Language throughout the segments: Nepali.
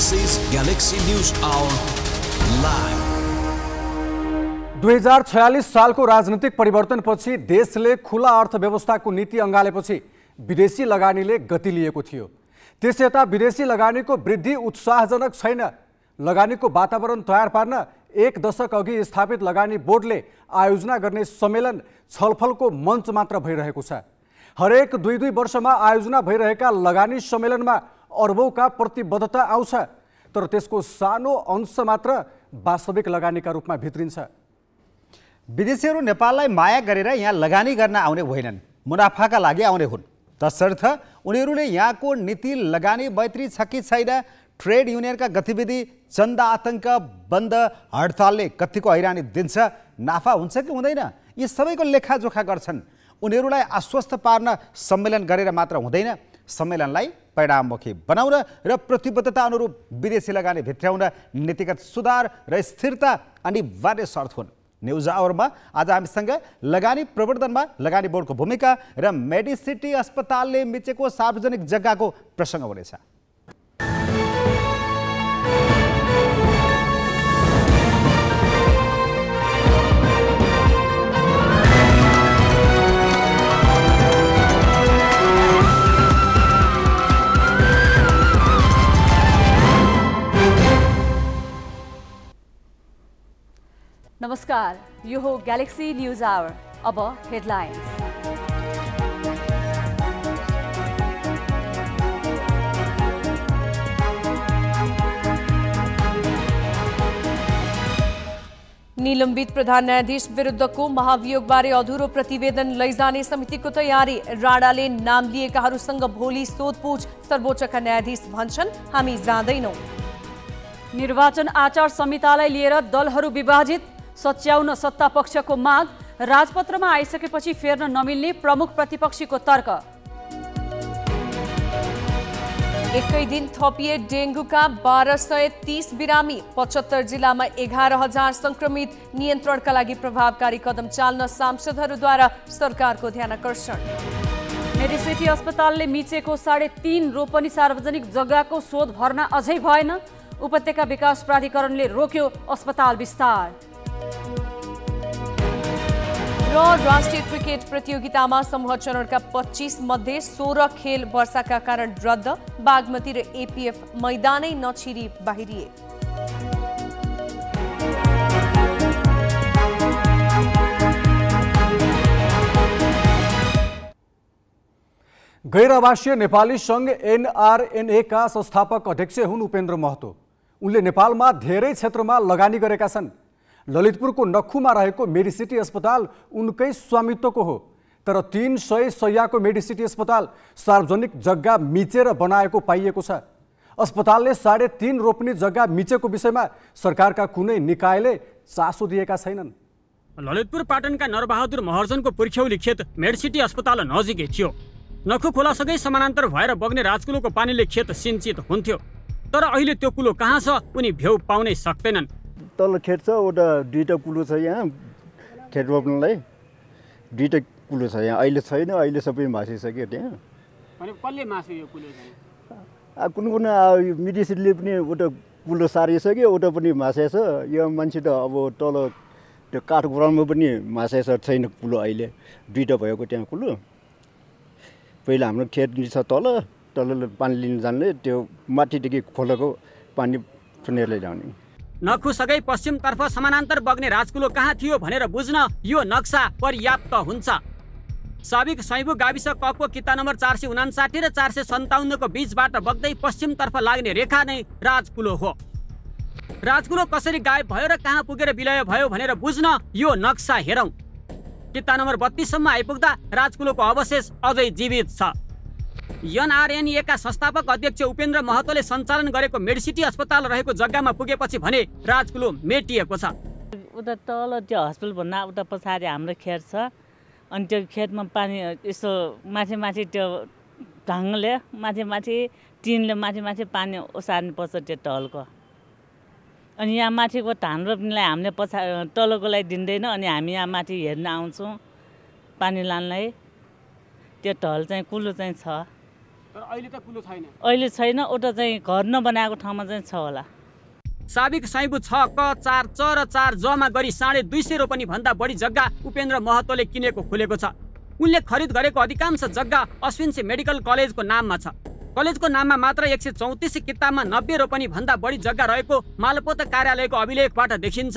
This is Galaxy News Hour live. दुई हजार छयालिस सालको राजनीतिक परिवर्तनपछि देशले खुला अर्थव्यवस्थाको नीति अँगालेपछि विदेशी लगानीले गति लिएको थियो। त्यस यता विदेशी लगानीको वृद्धि उत्साहजनक छैन। लगानीको वातावरण तयार पार्न एक दशक अघि स्थापित लगानी बोर्डले आयोजना गर्ने सम्मेलन छलफलको मञ्च मात्र भइरहेको छ। हरेक दुई दुई वर्षमा आयोजना भइरहेका लगानी सम्मेलनमा अर्बौँका प्रतिबद्धता आउँछ तर त्यसको सानो अंश मात्र वास्तविक लगानीका रूपमा भित्रिन्छ। विदेशीहरू नेपाललाई माया गरेर यहाँ लगानी गर्न आउने होइनन्। मुनाफाका लागि आउने हुन्। तसर्थ उनीहरूले यहाँको नीति लगानी मैत्री छ कि छैन ट्रेड युनियनका गतिविधि चन्दा आतङ्क बन्द हडतालले कतिको हैरानी दिन्छ नाफा हुन्छ कि हुँदैन यी सबैको लेखाजोखा गर्छन्। उनीहरूलाई आश्वस्त पार्न सम्मेलन गरेर मात्र हुँदैन। सम्मेलनलाई परिणाममुखी बनाउन र प्रतिबद्धता अनुरूप विदेशी लगानी भित्र्याउन नीतिगत सुधार र स्थिरता अनिवार्य शर्त हुन्। न्युज आवरमा आज हामीसँग लगानी प्रवर्धनमा लगानी बोर्डको भूमिका र मेडिसिटी अस्पतालले मिचेको सार्वजनिक जग्गाको प्रसङ्ग हुनेछ। नमस्कार यो हो ग्यालेक्सी न्युज आवर अब हेडलाइन्स निलम्बित प्रधान न्यायाधीश विरुद्धको महाभियोगबारे अधुरो प्रतिवेदन लैजाने समितिको तयारी। राणाले नाम लिएकाहरूसँग भोलि सोधपुछ सर्वोच्चका न्यायाधीश भन्छन् हामी जाँदैनौँ। निर्वाचन आचार संहितालाई लिएर दलहरू विभाजित सच्याउन सत्ता पक्षको माग राजपत्रमा आइसकेपछि फेर्न नमिल्ने प्रमुख प्रतिपक्षीको तर्क। एकै दिन थपिए डेङ्गुका बाह्र सय तिस बिरामी पचहत्तर जिल्लामा एघार हजार सङ्क्रमित नियन्त्रणका लागि प्रभावकारी कदम चाल्न सांसदहरूद्वारा सरकारको ध्यान आकर्षण मेडिसिटी अस्पतालले मिचेको साढे तीन रोपनी सार्वजनिक जग्गाको शोध भर्ना अझै भएन। उपत्यका विकास प्राधिकरणले रोक्यो अस्पताल विस्तार। र राष्ट्रिय क्रिकेट प्रतियोगितामा समूह चरणका पच्चिस मध्ये सोह्र खेल वर्षाका कारण रद्द। बागमती र एपिएफ मैदानै नछिरी बाहिरिए। गैर आवासीय नेपाली सङ्घ एनआरएनएका संस्थापक अध्यक्ष हुन् उपेन्द्र महतो। उनले नेपालमा धेरै क्षेत्रमा लगानी गरेका छन्। ललितपुरको नखुमा रहेको मेडिसिटी अस्पताल उनकै स्वामित्वको हो। तर तिन सय सयको मेडिसिटी अस्पताल सार्वजनिक जग्गा मिचेर बनाएको पाइएको छ। अस्पतालले साढे तिन रोप्ने जग्गा मिचेको विषयमा सरकारका कुनै निकायले चासो दिएका छैनन्। ललितपुर पाटनका नरबहादुर महर्जनको पुर्ख्यौली खेत मेडसिटी अस्पताल नजिकै थियो। नखु खोलासँगै समानान्तर भएर बग्ने राजकुलोको पानीले खेत सिन्चित हुन्थ्यो। तर अहिले त्यो कुलो कहाँ छ उनी भ्यौ पाउनै सक्दैनन्। तल खेत छ उता दुईवटा कुलो छ यहाँ खेत रोप्नलाई। दुईवटा कुलो छ यहाँ। अहिले छैन अहिले सबै भाँसिसक्यो त्यहाँ। कसले मासु यो कुलो अब कुन कुन मिडिसिटले पनि उता कुलो सारिसक्यो उता पनि भाँसेछ यो मान्छे त अब तल त्यो काठ ग्राउन्डमा पनि भाँसेछ छैन कुलो अहिले। दुईवटा भएको त्यहाँ कुलो। पहिला हाम्रो खेत छ तल तल पानी लिन जान्ने त्यो माथिदेखि खोलेको पानी सुनेर ल्याउने नखुसकै पश्चिमतर्फ समानान्तर बग्ने राजकुलो कहाँ थियो भनेर बुझ्न यो नक्सा पर्याप्त हुन्छ। साबिक सैबु गाविस कको किता नम्बर चार सय उनासाठी र चार सय सन्ताउन्नको बिचबाट बग्दै पश्चिमतर्फ लाग्ने रेखा नै राजकुलो हो। राजकुलो कसरी गायब भयो र कहाँ पुगेर विलय भयो भनेर बुझ्न यो नक्सा हेरौँ। किता नम्बर बत्तिससम्म आइपुग्दा राजकुलोको अवशेष अझै जीवित छ। एनआरएनएका संस्थापक अध्यक्ष उपेन्द्र महतोले सञ्चालन गरेको मेडिसिटी अस्पताल रहेको जग्गामा पुगेपछि भने राजकुलो मेटिएको छ। उता तल त्यो हस्पिटल भन्दा उता पछाडि हाम्रो खेत छ। अनि त्यो खेतमा पानी यसो माथि माथि त्यो ढङ्गले माथि माथि टिनले माथि माथि पानी ओसार्नु पर्छ त्यो टलको अनि यहाँ माथिको धान रोप्नेलाई हामीले पछा तलकोलाई दिँदैन अनि हामी यहाँ माथि हेर्न आउँछौँ पानी लानलाई। त्यो ढल चाहिँ कुलो चाहिँ छ। तर अहिले त कुलो छैन। अहिले छैन एउटा चाहिँ घर नबनाएको ठाउँमा चाहिँ छ होला। साबिक सैबु छ क चार च र चार जमा गरी साढे दुई सय रोपनी भन्दा बढी जग्गा उपेन्द्र महतोले किनेको खुलेको छ। उनले खरिद गरेको अधिकांश जग्गा अश्विन्सी मेडिकल कलेजको नाममा छ। कलेजको नाममा मात्र एक सय चौतिस किताबमा नब्बे रोपनी भन्दा बढी जग्गा रहेको मालपोत कार्यालयको अभिलेखबाट देखिन्छ।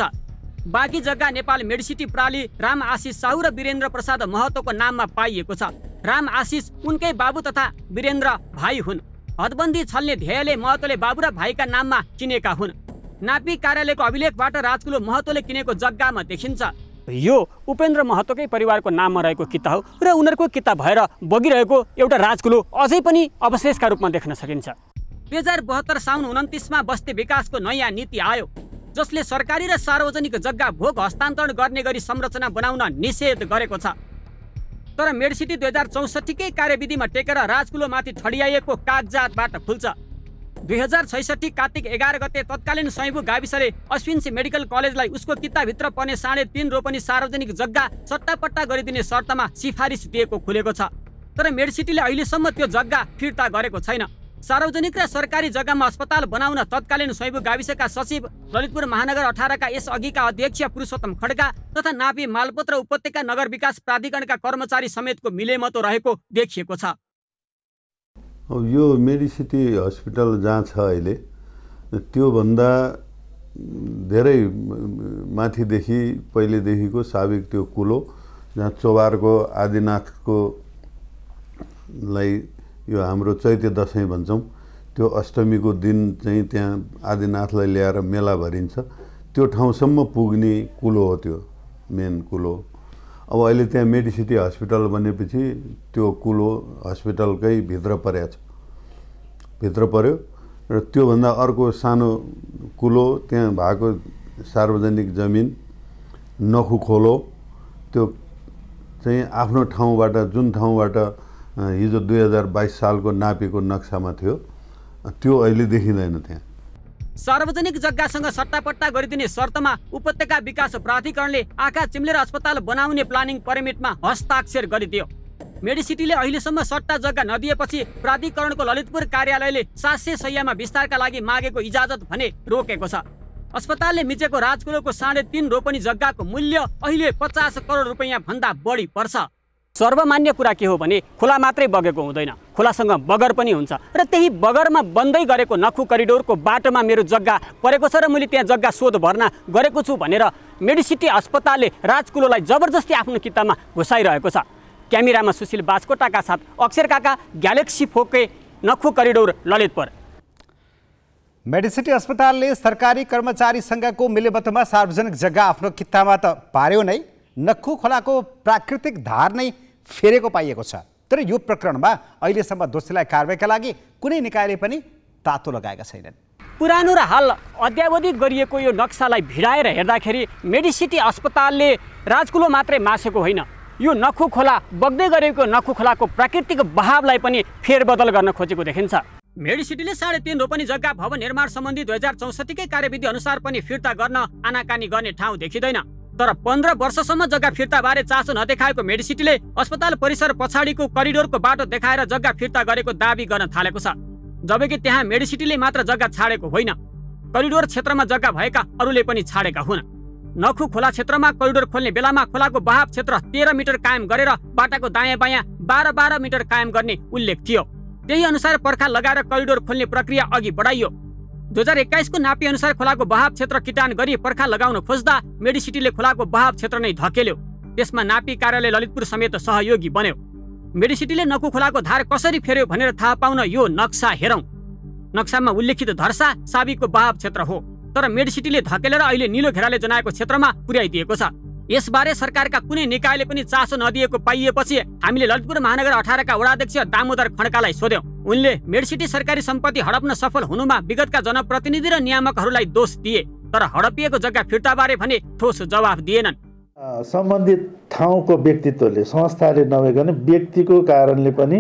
बाँकी जग्गा नेपाल मेडिसिटी प्राली राम आशिष साहु र वीरेन्द्र प्रसाद महतोको नाममा पाइएको छ। राम आशिष उनकै बाबु तथा वीरेन्द्र भाइ हुन्। हदबन्दी छल्ने ध्येयले महतोले बाबु र भाइका नाममा किनेका हुन्। नापी कार्यालयको अभिलेखबाट राजकुलो महतोले किनेको जग्गामा देखिन्छ। यो उपेन्द्र महतोकै परिवारको नाममा रहेको किता हो र उनीहरूको किता भएर बगिरहेको एउटा राजकुलो अझै पनि अवशेषका रूपमा देख्न सकिन्छ। दुई हजार बहत्तर साउन उन्तिसमा बस्ती विकासको नयाँ नीति आयो। जसले सरकारी र सार्वजनिक जग्गा भोग हस्तान्तरण गर्ने गरी संरचना बनाउन निषेध गरेको छ। तर मेडसिटी दुई हजार चौसठीकै कार्यविधिमा टेकेर राजकुलोमाथि ठडियाइएको कागजातबाट खुल्छ। दुई हजार छैसठी कार्तिक एघार गते तत्कालीन सैबु गाविसले अश्विन्सी मेडिकल कलेजलाई उसको किताभित्र पर्ने साढे तिन रोपनी सार्वजनिक जग्गा सट्टापट्टा गरिदिने शर्तमा सिफारिस दिएको खुलेको छ। तर मेडसिटीले अहिलेसम्म त्यो जग्गा फिर्ता गरेको छैन। सार्वजनिक र सरकारी जग्गामा अस्पताल बनाउन तत्कालीन सैबु गाविसका सचिव ललितपुर महानगर अठारका यस अघिका अध्यक्ष पुरुषोत्तम खड्का तथा नापी मालपोत उपत्यका नगर विकास प्राधिकरणका कर्मचारी समेतको मिलेमतो रहेको देखिएको छ। यो मेडिसिटी हस्पिटल जहाँ छ अहिले त्योभन्दा धेरै माथिदेखि पहिलेदेखिको साबिक त्यो कुलो जहाँ चोबारको आदिनाथको लाई यो हाम्रो चैते दसैँ भन्छौँ। त्यो अष्टमीको दिन चाहिँ त्यहाँ आदिनाथलाई ल्याएर मेला भरिन्छ। त्यो ठाउँसम्म पुग्ने कुलो हो त्यो मेन कुलो। अब अहिले त्यहाँ मेडिसिटी हस्पिटल बनेपछि त्यो कुलो हस्पिटलकै भित्र परेको छ। भित्र पर्यो र त्योभन्दा अर्को सानो कुलो त्यहाँ भएको सार्वजनिक जमिन नखु खोलो त्यो चाहिँ आफ्नो ठाउँबाट जुन ठाउँबाट हिजो दुई हजार बाइस सालको नापेको नक्सामा थियो। त्यो अहिले देखिँदैन त्यहाँ। सार्वजनिक जग्गासँग सट्टापट्टा गरिदिने शर्तमा उपत्यका विकास प्राधिकरणले आँखा चिम्लेर अस्पताल बनाउने प्लानिङ पर्मिटमा हस्ताक्षर गरिदियो। मेडिसिटीले अहिलेसम्म सट्टा जग्गा नदिएपछि प्राधिकरणको ललितपुर कार्यालयले सात सय सयमा विस्तारका लागि मागेको इजाजत भने रोकेको छ। अस्पतालले मिचेको राजकुलोको साढे तिन रोपनी जग्गाको मूल्य अहिले पचास करोड रुपियाँ भन्दा बढी पर्छ। सर्वमान्य कुरा के हो भने खोला मात्रै बगेको हुँदैन। खोलासँग बगर पनि हुन्छ र त्यही बगरमा बन्दै गरेको नखु करिडोरको बाटोमा मेरो जग्गा परेको छ र मैले त्यहाँ जग्गा सोध भर्ना गरेको छु भनेर मेडिसिटी अस्पतालले राजकुलोलाई जबरजस्ती आफ्नो किताबमा घुसाइरहेको छ। क्यामेरामा सुशील बास्कोटाका साथ अक्षर काका ग्यालेक्सी फोके नखु करिडोर ललितपुर। मेडिसिटी अस्पतालले सरकारी कर्मचारी सङ्घको मिलेबतमा सार्वजनिक जग्गा आफ्नो कितामा त पार्यो नै। नक्खु खोलाको प्राकृतिक धार नै फेरेको पाइएको छ। तर यो प्रकरणमा अहिलेसम्म दोषीलाई कारवाहीका लागि कुनै निकायले पनि तातो लगाएका छैनन्। पुरानो र हाल अद्यावधिक गरिएको यो नक्सालाई भिडाएर हेर्दाखेरि मेडिसिटी अस्पतालले राजकुलो मात्रै मासेको होइन। यो नखु खोला बग्दै गरेको नखु खोलाको प्राकृतिक बहावलाई पनि फेरबदल गर्न खोजेको देखिन्छ। मेडिसिटीले साढे तिन रोपनी जग्गा भवन निर्माण सम्बन्धी दुई हजार चौसठीकै कार्यविधि अनुसार पनि फिर्ता गर्न आनाकानी गर्ने ठाउँ देखिँदैन। तर पन्ध्र वर्षसम्म जग्गा फिर्ताबारे चासो नदेखाएको मेडिसिटीले अस्पताल परिसर पछाडिको करिडोरको बाटो देखाएर जग्गा फिर्ता गरेको दावी गर्न थालेको छ। जबकि त्यहाँ मेडिसिटीले मात्र जग्गा छाडेको होइन। करिडोर क्षेत्रमा जग्गा भएका अरूले पनि छाडेका हुन्। नखु खोला क्षेत्रमा करिडोर खोल्ने बेलामा खोलाको बहाव क्षेत्र तेह्र मिटर कायम गरेर बाटाको दायाँ बायाँ बाह्र बाह्र मिटर कायम गर्ने उल्लेख थियो। त्यही अनुसार पर्खा लगाएर करिडोर खोल्ने प्रक्रिया अघि बढाइयो। दुई हजार एक्काइसको नापी अनुसार खोलाको बहाव क्षेत्र किटान गरी पर्खा लगाउन खोज्दा मेडिसिटीले खोलाको बहाव क्षेत्र नै धकेल्यो। त्यसमा नापी कार्यालय ललितपुर समेत सहयोगी बन्यो। मेडिसिटीले नकु खोलाको धार कसरी फेर्यो भनेर थाहा पाउन यो नक्सा हेरौँ। नक्सामा उल्लेखित धर्सा साबिकको बहाव क्षेत्र हो तर मेडिसिटीले धकेलेर अहिले निलो घेराले जनाएको क्षेत्रमा पुर्याइदिएको छ। यसबारे सरकारका कुनै निकायले पनि चासो नदिएको पाइएपछि हामीले ललितपुर महानगर अठारका वडाध्यक्ष दामोदर खड्कालाई सोध्यौँ। उनले मेडसिटी सरकारी सम्पत्ति हडप्न सफल हुनुमा विगतका जनप्रतिनिधि र नियामकहरूलाई दोष दिए तर हडपिएको जग्गा फिर्ताबारे भने ठोस जवाफ दिएनन्। सम्बन्धित ठाउँको व्यक्तित्वले संस्थाले नभइकन व्यक्तिको कारणले पनि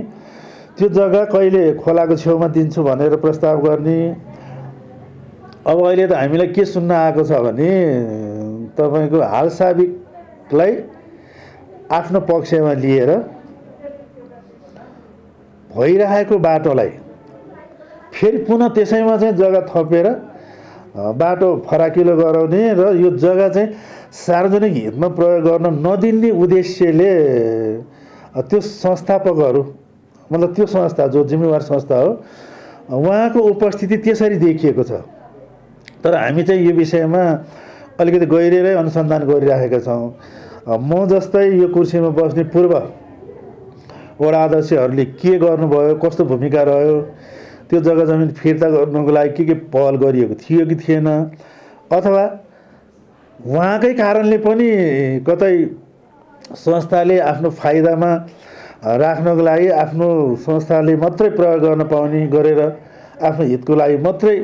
त्यो जग्गा कहिले खोलाको छेउमा दिन्छु भनेर प्रस्ताव गर्ने। अब अहिले त हामीलाई के सुन्न आएको छ भने तपाईँको हाल साबिकलाई आफ्नो पक्षमा लिएर भइरहेको बाटोलाई फेरि पुनः त्यसैमा चाहिँ जग्गा थपेर बाटो फराकिलो गराउने र यो जग्गा चाहिँ सार्वजनिक हितमा प्रयोग गर्न नदिने उद्देश्यले त्यो संस्थापकहरू मतलब त्यो संस्था जो जिम्मेवार संस्था हो उहाँको उपस्थिति त्यसरी देखिएको छ। तर हामी चाहिँ यो विषयमा अलिकति गहिरै अनुसन्धान गरिराखेका छौँ। म जस्तै यो कुर्सीमा बस्ने पूर्व वडा अध्यक्षहरूले के गर्नुभयो कस्तो भूमिका रह्यो त्यो जग्गा जमिन फिर्ता गर्नुको लागि के के पहल गरिएको थियो कि थिएन? अथवा उहाँकै कारणले पनि कतै संस्थाले आफ्नो फाइदामा राख्नको लागि आफ्नो संस्थाले मात्रै प्रयोग गर्न पाउने गरेर आफ्नो हितको लागि मात्रै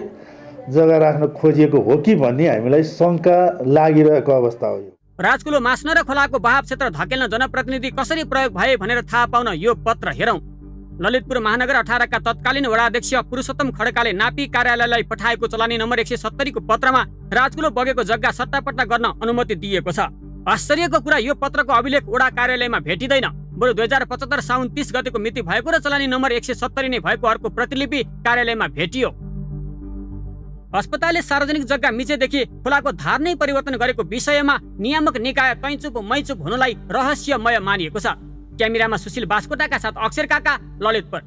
जग्गा राख्न खोजिएको हो कि भन्ने हामीलाई शङ्का लागिरहेको अवस्था हो यो। राजकुलो मास्न र खोलाको बहाव क्षेत्र धकेल्न जनप्रतिनिधि कसरी प्रयोग भए भनेर थाहा पाउन यो पत्र हेरौँ। ललितपुर महानगर अठारका तत्कालीन वडाध्यक्ष पुरुषोत्तम खड्काले नापी कार्यालयलाई पठाएको चलानी नम्बर एक सय सत्तरीको पत्रमा राजकुलो बगेको जग्गा सट्टापट्टा गर्न अनुमति दिएको छ। आश्चर्यको कुरा यो पत्रको अभिलेख वडा कार्यालयमा भेटिँदैन। बरु दुई हजार पचहत्तर साउन तिस गतेको मिति भएको र चलानी नम्बर एक सय सत्तरी नै भएको अर्को प्रतिलिपि कार्यालयमा भेटियो। अस्पतालले सार्वजनिक जग्गा मिचेदेखि खोलाको धार नै परिवर्तन गरेको विषयमा नियामक निकाय कैचुप मैचुप हुनुलाई रहस्यमय मानिएको छ। क्यामेरामा सुशील बास्कोटाका साथ अक्षर काका ललितपुर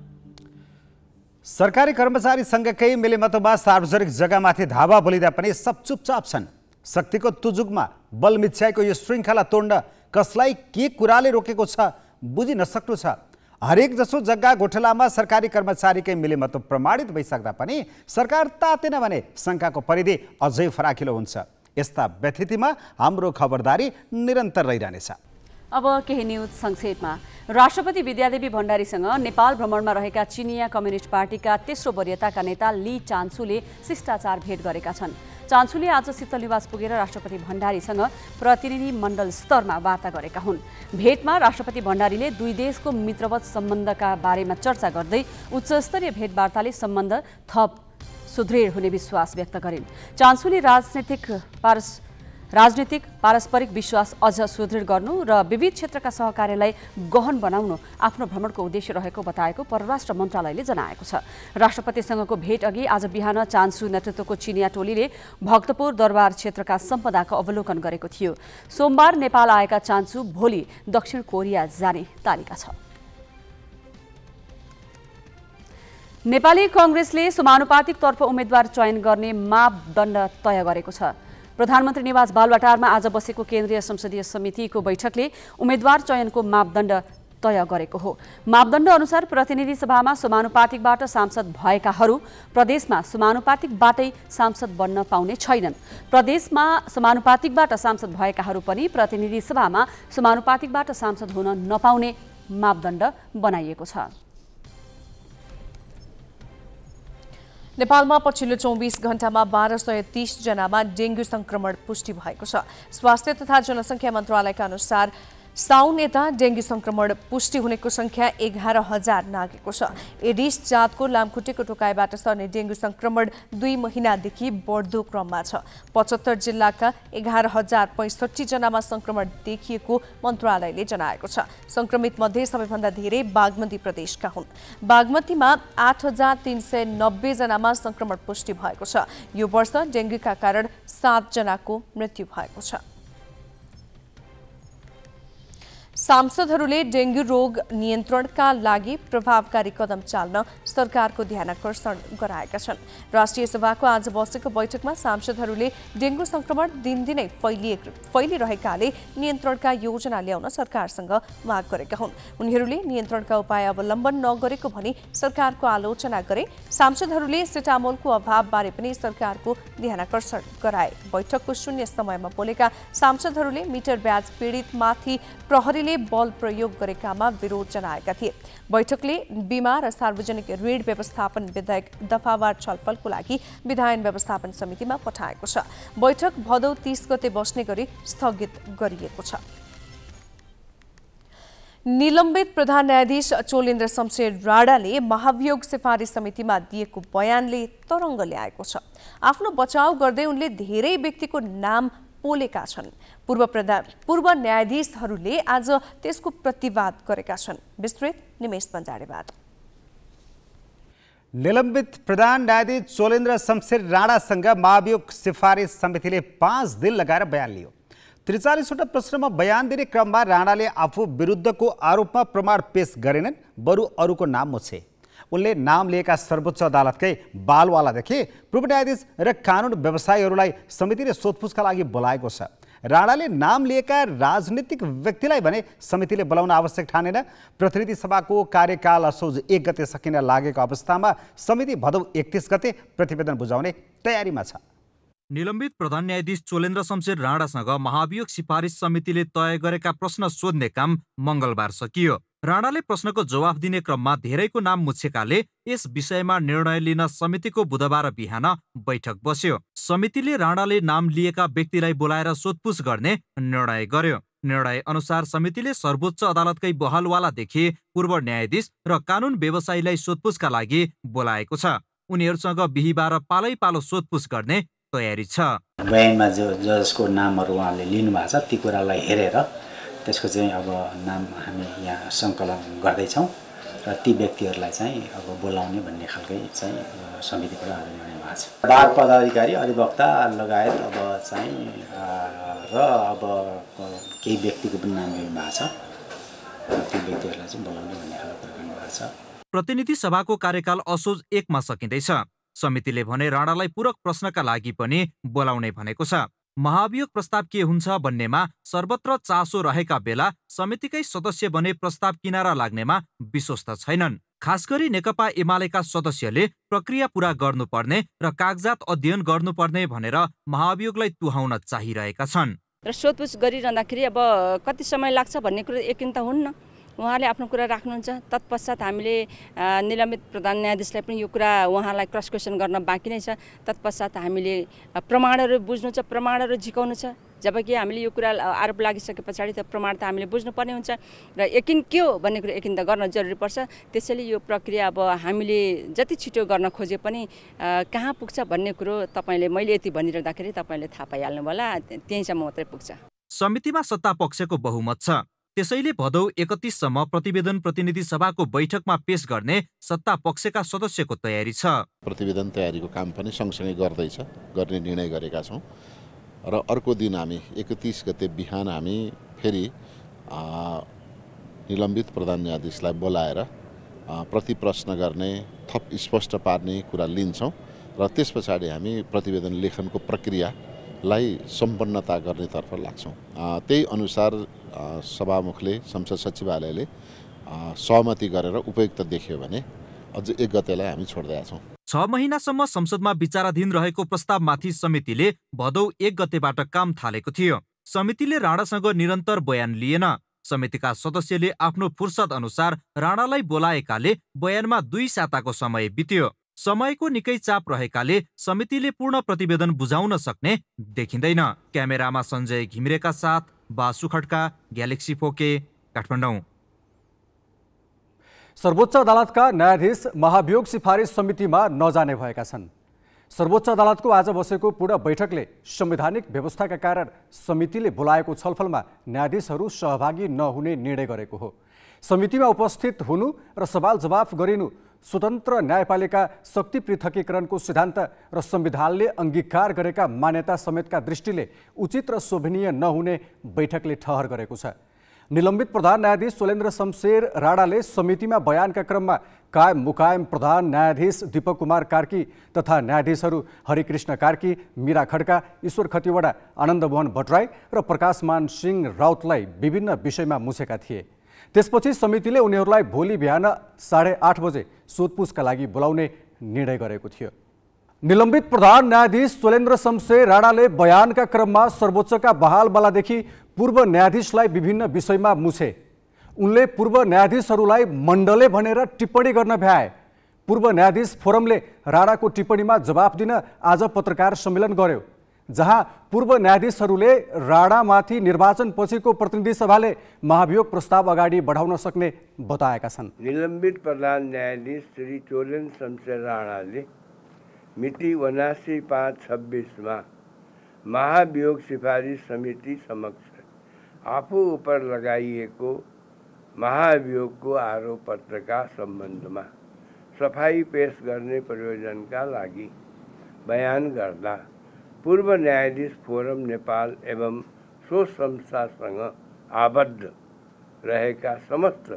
सरकारी कर्मचारी सङ्घकै मिलेमतोमा सार्वजनिक जग्गामाथि धावा बोलिँदा पनि सब चुपचाप छन्। शक्तिको तुजुगमा बल मिछ्याएको यो श्रृङ्खला तोड्न कसलाई के कुराले रोकेको छ बुझिन सक्नु छ। हरेक जसो जग्गा गोठलामा सरकारी कर्मचारीकै मिलेमतो प्रमाणित भइसक्दा पनि सरकार तातेन भने शङ्काको परिधि अझै फराकिलो हुन्छ। यस्ता व्यथितिमा हाम्रो खबरदारी निरन्तर रहिरहनेछ। अब केही न्युज संक्षेपमा। राष्ट्रपति विद्यादेवी भण्डारीसँग नेपाल भ्रमणमा रहेका चिनिया कम्युनिस्ट पार्टीका तेस्रो वरियताका नेता ली चान्सुले शिष्टाचार भेट गरेका छन्। चान्सुले आज शीतल निवास पुगेर राष्ट्रपति भण्डारीसँग प्रतिनिधि मण्डल स्तरमा वार्ता गरेका हुन्। भेटमा राष्ट्रपति भण्डारीले दुई देशको मित्रवत सम्बन्धका बारेमा चर्चा गर्दै उच्चस्तरीय भेटवार्ताले सम्बन्ध थप सुदृढ हुने विश्वास व्यक्त गरिन्। चान्सुले राजनैतिक पारस राजनीतिक पारस्परिक विश्वास अझ सुदृढ गर्नु र विविध क्षेत्रका सहकार्यलाई गहन बनाउनु आफ्नो भ्रमणको उद्देश्य रहेको बताएको परराष्ट्र मन्त्रालयले जनाएको छ। राष्ट्रपतिसँगको भेट अघि आज बिहान चान्सु नेतृत्वको चिनिया टोलीले भक्तपुर दरबार क्षेत्रका सम्पदाको अवलोकन गरेको थियो। सोमबार नेपाल आएका चान्सु भोलि दक्षिण कोरिया जाने तालिका छ। नेपाली कङ्ग्रेसले समानुपातिक तर्फ उम्मेद्वार चयन गर्ने मापदण्ड तय गरेको छ। प्रधानमन्त्री निवास बालवाटारमा आज बसेको केन्द्रीय संसदीय समितिको बैठकले उम्मेद्वार चयनको मापदण्ड तय गरेको हो। मापदण्ड अनुसार प्रतिनिधि सभामा समानुपातिकबाट सांसद भएकाहरू प्रदेशमा समानुपातिकबाटै सांसद बन्न पाउने छैनन्। प्रदेशमा समानुपातिकबाट सांसद भएकाहरू पनि प्रतिनिधि सभामा समानुपातिकबाट सांसद हुन नपाउने मापदण्ड बनाइएको छ। नेपालमा पछिल्लो चौबिस घण्टामा बाह्र सय तिसजनामा डेङ्गु सङ्क्रमण पुष्टि भएको छ। स्वास्थ्य तथा जनसङ्ख्या मन्त्रालयका अनुसार साउन यता डेङ्गु सङ्क्रमण पुष्टि हुनेको सङ्ख्या एघार हजार नागेको छ। एडिस जातको लामखुट्टेको टोकाइबाट सर्ने डेङ्गु सङ्क्रमण दुई महिनादेखि बढ्दो क्रममा छ। पचहत्तर जिल्लाका एघार हजार पैँसठीजनामा सङ्क्रमण देखिएको मन्त्रालयले जनाएको छ। सङ्क्रमित मध्ये सबैभन्दा धेरै बागमती प्रदेशका हुन्। बागमतीमा आठ हजार तिन सय नब्बेजनामा सङ्क्रमण पुष्टि भएको छ। यो वर्ष डेङ्गुका कारण सातजनाको मृत्यु भएको छ। सांसदहरूले डेङ्गु रोग नियन्त्रणका लागि प्रभावकारी कदम चाल्न सरकारको ध्यानकर्षण गराएका छन्। राष्ट्रिय सभाको आज बसेको बैठकमा सांसदहरूले डेङ्गु सङ्क्रमण दिनदिनै फैलिए फैलिरहेकाले नियन्त्रणका योजना ल्याउन सरकारसँग माग गरेका हुन्। उनीहरूले नियन्त्रणका उपाय अवलम्बन नगरेको भनी सरकारको आलोचना गरे सांसदहरूले सेटामोलको अभावबारे पनि सरकारको ध्यानकर्षण गराए। बैठकको शून्य समयमा बोलेका सांसदहरूले मिटर ब्याज पीडितमाथि प्रहरीले बल प्रयोग गरेकामा विरोध जनाएका थिए। बैठकले बिमा र सार्वजनिक ऋण व्यवस्थापन विधेयक दफावार छलफलको लागि विधायन व्यवस्थापन समितिमा पठाएको छ। बैठक भदौ तीस गते बस्ने गरी स्थगित गरिएको छ। निलम्बित प्रधान न्यायाधीश चोलेन्द्र शमशेर राणाले महाभियोग सिफारिस समितिमा दिएको बयानले तरङ्ग ल्याएको छ। आफ्नो बचाउ गर्दै उनले धेरै व्यक्तिको नाम पोलेका छन्। पूर्व प्रधान पूर्व न्यायाधीशहरूले आज त्यसको प्रतिवाद गरेका छन्। विस्तृत निमेश बन्जाडेबाट निलम्बित प्रधान न्यायाधीश चोलेन्द्र शमशेर राणासँग महाभियोग सिफारिस समितिले पाँच दिन लगाएर बयान लियो। त्रिचालिसवटा प्रश्नमा बयान दिने क्रममा राणाले आफू विरुद्धको आरोपमा प्रमाण पेश गरेनन् बरु अरूको नाम मुछे। उनले नाम लिएका सर्वोच्च अदालतकै बालवालादेखि पूर्व न्यायाधीश र कानुन व्यवसायीहरूलाई समितिले सोधपुछका लागि बोलाएको छ। राणाले नाम लिएका राजनीतिक व्यक्तिलाई भने समितिले बोलाउन आवश्यक ठानेन। प्रतिनिधि सभाको कार्यकाल असोज एक गते सकिन लागेको अवस्थामा समिति भदौ एकतिस गते प्रतिवेदन बुझाउने तयारीमा छ। निलम्बित प्रधान न्यायाधीश चोलेन्द्र शमशेर राणासँग महाभियोग सिफारिस समितिले तय गरेका प्रश्न सोध्ने काम मङ्गलबार सकियो। राणाले प्रश्नको जवाफ दिने क्रममा धेरैको नाम मुछेकाले यस विषयमा निर्णय लिन समितिको बुधबार बिहान बैठक बस्यो। समितिले राणाले नाम लिएका व्यक्तिलाई बोलाएर सोधपुछ गर्ने निर्णय गर्यो। निर्णय अनुसार समितिले सर्वोच्च अदालतकै बहलवालादेखि पूर्व न्यायाधीश र कानुन व्यवसायीलाई सोधपुछका लागि बोलाएको छ। उनीहरूसँग बिहिबार पालै पालो सोधपुछ गर्ने तयारी छ। बयानमा जसको नामहरू उहाँले लिनुभएको छ ती कुरालाई हेरेर त्यसको चाहिँ अब नाम हामी यहाँ सङ्कलन गर्दैछौँ र ती व्यक्तिहरूलाई चाहिँ अब बोलाउने भन्ने खालकै चाहिँ समितिबाट आज निर्णय भएको छ। बार पदाधिकारी अधिवक्ता लगायत अब चाहिँ र अब केही व्यक्तिको पनि नाम लिनु भएको छ। ती व्यक्तिहरूलाई चाहिँ बोलाउने भन्ने खालको गर्नुभएको छ। प्रतिनिधि सभाको कार्यकाल असोज एकमा सकिँदैछ। समितिले भने राणालाई पूरक प्रश्नका लागि पनि बोलाउने भनेको छ। महाभियोग प्रस्ताव के हुन्छ भन्नेमा सर्वत्र चासो रहेका बेला समितिकै सदस्य बने प्रस्ताव किनारा लाग्नेमा विश्वस्त छैनन्। खास गरी नेकपा एमालेका सदस्यले प्रक्रिया पूरा गर्नुपर्ने र कागजात अध्ययन गर्नुपर्ने भनेर महाभियोगलाई तुहाउन चाहिरहेका छन्। र सोधपुछ गरिरहँदाखेरि अब कति समय लाग्छ भन्ने कुरो यकिन त हुन्न। उहाँले आफ्नो कुरा राख्नुहुन्छ। तत्पश्चात हामीले निलम्बित प्रधान न्यायाधीशलाई पनि यो कुरा उहाँलाई क्रस क्वेसन गर्न बाँकी नै छ। तत्पश्चात हामीले प्रमाणहरू बुझ्नु छ प्रमाणहरू झिकाउनु छ। जबकि हामीले यो कुरा आरोप लागिसके पछाडि त प्रमाण त हामीले बुझ्नुपर्ने हुन्छ। र यकिन के हो भन्ने कुरो यकिन त गर्न जरुरी पर्छ। त्यसैले यो प्रक्रिया अब हामीले जति छिटो गर्न खोजे पनि कहाँ पुग्छ भन्ने कुरो तपाईँले मैले यति भनिरहँदाखेरि तपाईँले थाहा पाइहाल्नु होला। त्यहीँसम्म मात्रै पुग्छ। समितिमा सत्ता पक्षको बहुमत छ। त्यसैले भदौ एकतिससम्म प्रतिवेदन प्रतिनिधि सभाको बैठकमा पेश गर्ने सत्ता पक्षका सदस्यको तयारी छ। प्रतिवेदन तयारीको काम पनि सँगसँगै गर्दैछ गर्ने निर्णय गरेका छौँ। र अर्को दिन हामी एकतिस गते बिहान हामी फेरि निलम्बित प्रधान न्यायाधीशलाई बोलाएर प्रति प्रश्न गर्ने थप स्पष्ट पार्ने कुरा लिन्छौँ। र त्यस पछाडि हामी प्रतिवेदन लेखनको प्रक्रियालाई सम्पन्नता गर्नेतर्फ लाग्छौँ। त्यही अनुसार सभामुखले संसद सचिवालयले सहमति गरेर उपयुक्त देखियो भने अझ एक गतेलाई हामी छोड्दैका छौँ छ महिनासम्म संसदमा विचाराधीन रहेको प्रस्तावमाथि समितिले भदौ एक गतेबाट काम थालेको थियो। समितिले राणासँग निरन्तर बयान लिएन। समितिका सदस्यले आफ्नो फुर्सद अनुसार राणालाई बोलाएकाले बयानमा दुई साताको समय बित्यो। समयको निकै चाप रहेकाले समितिले पूर्ण प्रतिवेदन बुझाउन सक्ने देखिँदैन। क्यामेरामा सञ्जय घिमिरेका साथ Basu Khadka galaxy four K Kathmandu. सर्वोच्च अदालतका न्यायाधीश महाभियोग सिफारिस समितिमा नजाने भएका छन्। सर्वोच्च अदालतको आज बसेको पूर्ण बैठकले संवैधानिक व्यवस्थाका कारण समितिले बोलाएको छलफलमा न्यायाधीशहरू सहभागी नहुने निर्णय गरेको हो। समितिमा उपस्थित हुनु र सवाल जवाफ गरिनु स्वतन्त्र न्यायपालिका शक्ति पृथकीकरणको सिद्धान्त र संविधानले अङ्गीकार गरेका मान्यता समेतका दृष्टिले उचित र शोभनीय नहुने बैठकले ठहर गरेको छ। निलम्बित प्रधान न्यायाधीश सोलेन्द्र शमशेर राणाले समितिमा बयानका क्रममा कायम मुकायम प्रधान न्यायाधीश दीपक कुमार कार्की तथा न्यायाधीशहरू हरिकृष्ण कार्की मिरा खड्का ईश्वर खतिवडा आनन्दमोहन भट्टराई र प्रकाशमान सिंह राउतलाई विभिन्न विषयमा मुछेका थिए। त्यसपछि समितिले उनीहरूलाई भोलि बिहान साढे आठ बजे सोधपुछका लागि बोलाउने निर्णय गरेको थियो। निलम्बित प्रधान न्यायाधीश सोलेन्द्र शमशेर राणाले बयानका क्रममा सर्वोच्चका बहालवालादेखि पूर्व न्यायाधीशलाई विभिन्न विषयमा मुछे। उनले पूर्व न्यायाधीशहरूलाई मण्डले भनेर टिप्पणी गर्न भ्याए। पूर्व न्यायाधीश फोरमले राणाको टिप्पणीमा जवाफ दिन आज पत्रकार सम्मेलन गर्यो। जहाँ पूर्व न्यायाधीशहरूले राणामाथि निर्वाचन पछिको प्रतिनिधि सभाले महाभियोग प्रस्ताव अगाडि बढाउन सक्ने बताएका छन्। निलम्बित प्रधान न्यायाधीश श्री चोलेन शमशेर राणाले मिति उनासी पाँच छब्बिसमा महाभियोग सिफारिस समिति समक्ष आफू उप लगाइएको महाभियोगको आरोप पत्रका सम्बन्धमा सफाई पेश गर्ने प्रयोजनका लागि बयान गर्दा पूर्व न्यायाधीश फोरम नेपाल एवं सो संस्थासँग आबद्ध रहेका समस्त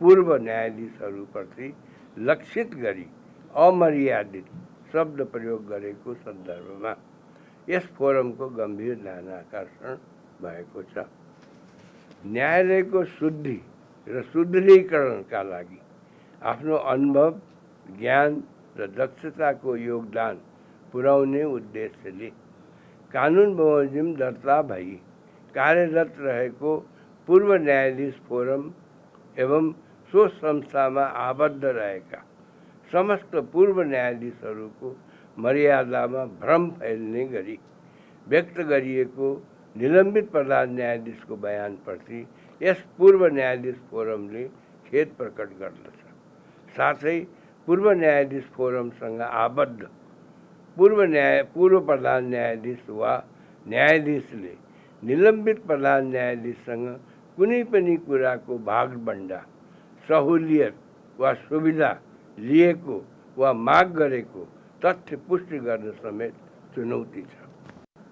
पूर्व न्यायाधीशहरूप्रति लक्षित गरी अमर्यादित शब्द प्रयोग गरेको सन्दर्भमा यस फोरमको गम्भीर ध्यान आकर्षण भएको छ। न्यायालयको शुद्धि र सुदृढीकरणका लागि आफ्नो अनुभव ज्ञान र दक्षताको योगदान पुर्याउने उद्देश्यले। कानुन बमोजिम दर्ता भई कार्यरत रहेको पूर्व न्यायाधीश फोरम एवं सो संस्थामा आबद्ध रहेका समस्त पूर्व न्यायाधीशहरूको मर्यादामा भ्रम फैल्ने गरी व्यक्त गरिएको निलम्बित प्रधान न्यायाधीशको बयानप्रति यस पूर्व न्यायाधीश फोरमले खेद प्रकट गर्दछ। साथै पूर्व न्यायाधीश फोरमसँग आबद्ध पूर्व न्याय पूर्व प्रधान न्यायाधीश वा न्यायाधीशले निलम्बित प्रधान न्यायाधीशसँग कुनै पनि कुराको भागबन्डा सहुलियत वा सुविधा लिएको वा माग गरेको तथ्य पुष्टि गर्न समेत चुनौती छ।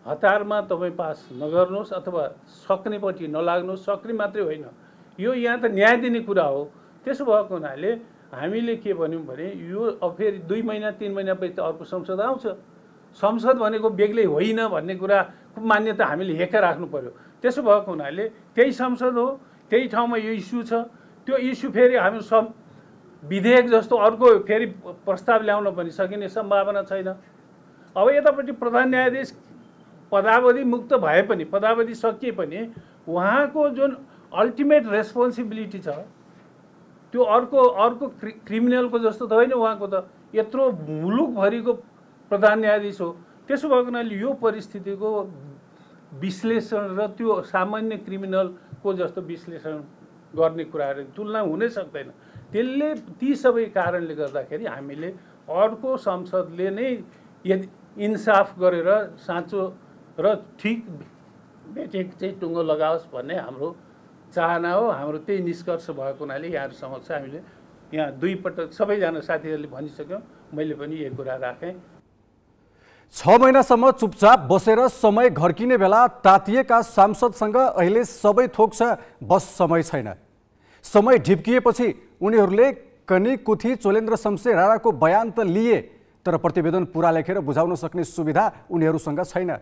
हतारमा तपाईँ पास नगर्नुहोस् अथवा सक्नेपट्टि नलाग्नुहोस् सक्ने मात्रै होइन। यो यहाँ त न्याय दिने कुरा हो। त्यसो भएको हुनाले हामीले के भन्यौँ भने यो अब फेरि दुई महिना तिन महिनापछि अर्को संसद आउँछ। संसद भनेको बेग्लै होइन भन्ने कुराको मान्यता हामीले हेका राख्नु पर्यो। त्यसो भएको हुनाले त्यही संसद हो त्यही ठाउँमा यो इस्यु छ। त्यो इस्यु फेरि हामी सम् विधेयक जस्तो अर्को फेरि प्रस्ताव ल्याउन पनि सकिने सम्भावना छैन। अब यतापट्टि प्रधान न्यायाधीश पदावधि मुक्त भए पनि पदावधि सकिए पनि उहाँको जुन अल्टिमेट रेस्पोन्सिबिलिटी छ त्यो अर्को अर्को क्रि क्रिमिनलको जस्तो त होइन उहाँको त। यत्रो मुलुकभरिको प्रधान न्यायाधीश हो। त्यसो भएको हुनाले यो परिस्थितिको विश्लेषण र त्यो सामान्य क्रिमिनलको जस्तो विश्लेषण गर्ने कुराहरू तुलना हुनै सक्दैन। त्यसले ती सबै कारणले गर्दाखेरि हामीले अर्को संसदले नै यदि इन्साफ गरेर साँचो र ठिक बेटेक चाहिँ टुङ्गो लगाओस् भन्ने हाम्रो चाहना हो हाम्रो त्यही निष्कर्ष भएको हुनाले यहाँहरू समक्ष हामीले यहाँ दुईपटक सबैजना साथीहरूले भनिसक्यौँ। मैले पनि यो कुरा राखेँ। छ महिनासम्म चुपचाप बसेर समय घर्किने बेला तातिएका सांसदसँग अहिले सबै थोक छ बस समय छैन। समय ढिप्किएपछि उनीहरूले कनी कुथी चोलेन्द्र शमशेर राणाको बयान त लिए तर प्रतिवेदन पुरा लेखेर बुझाउन सक्ने सुविधा उनीहरूसँग छैन।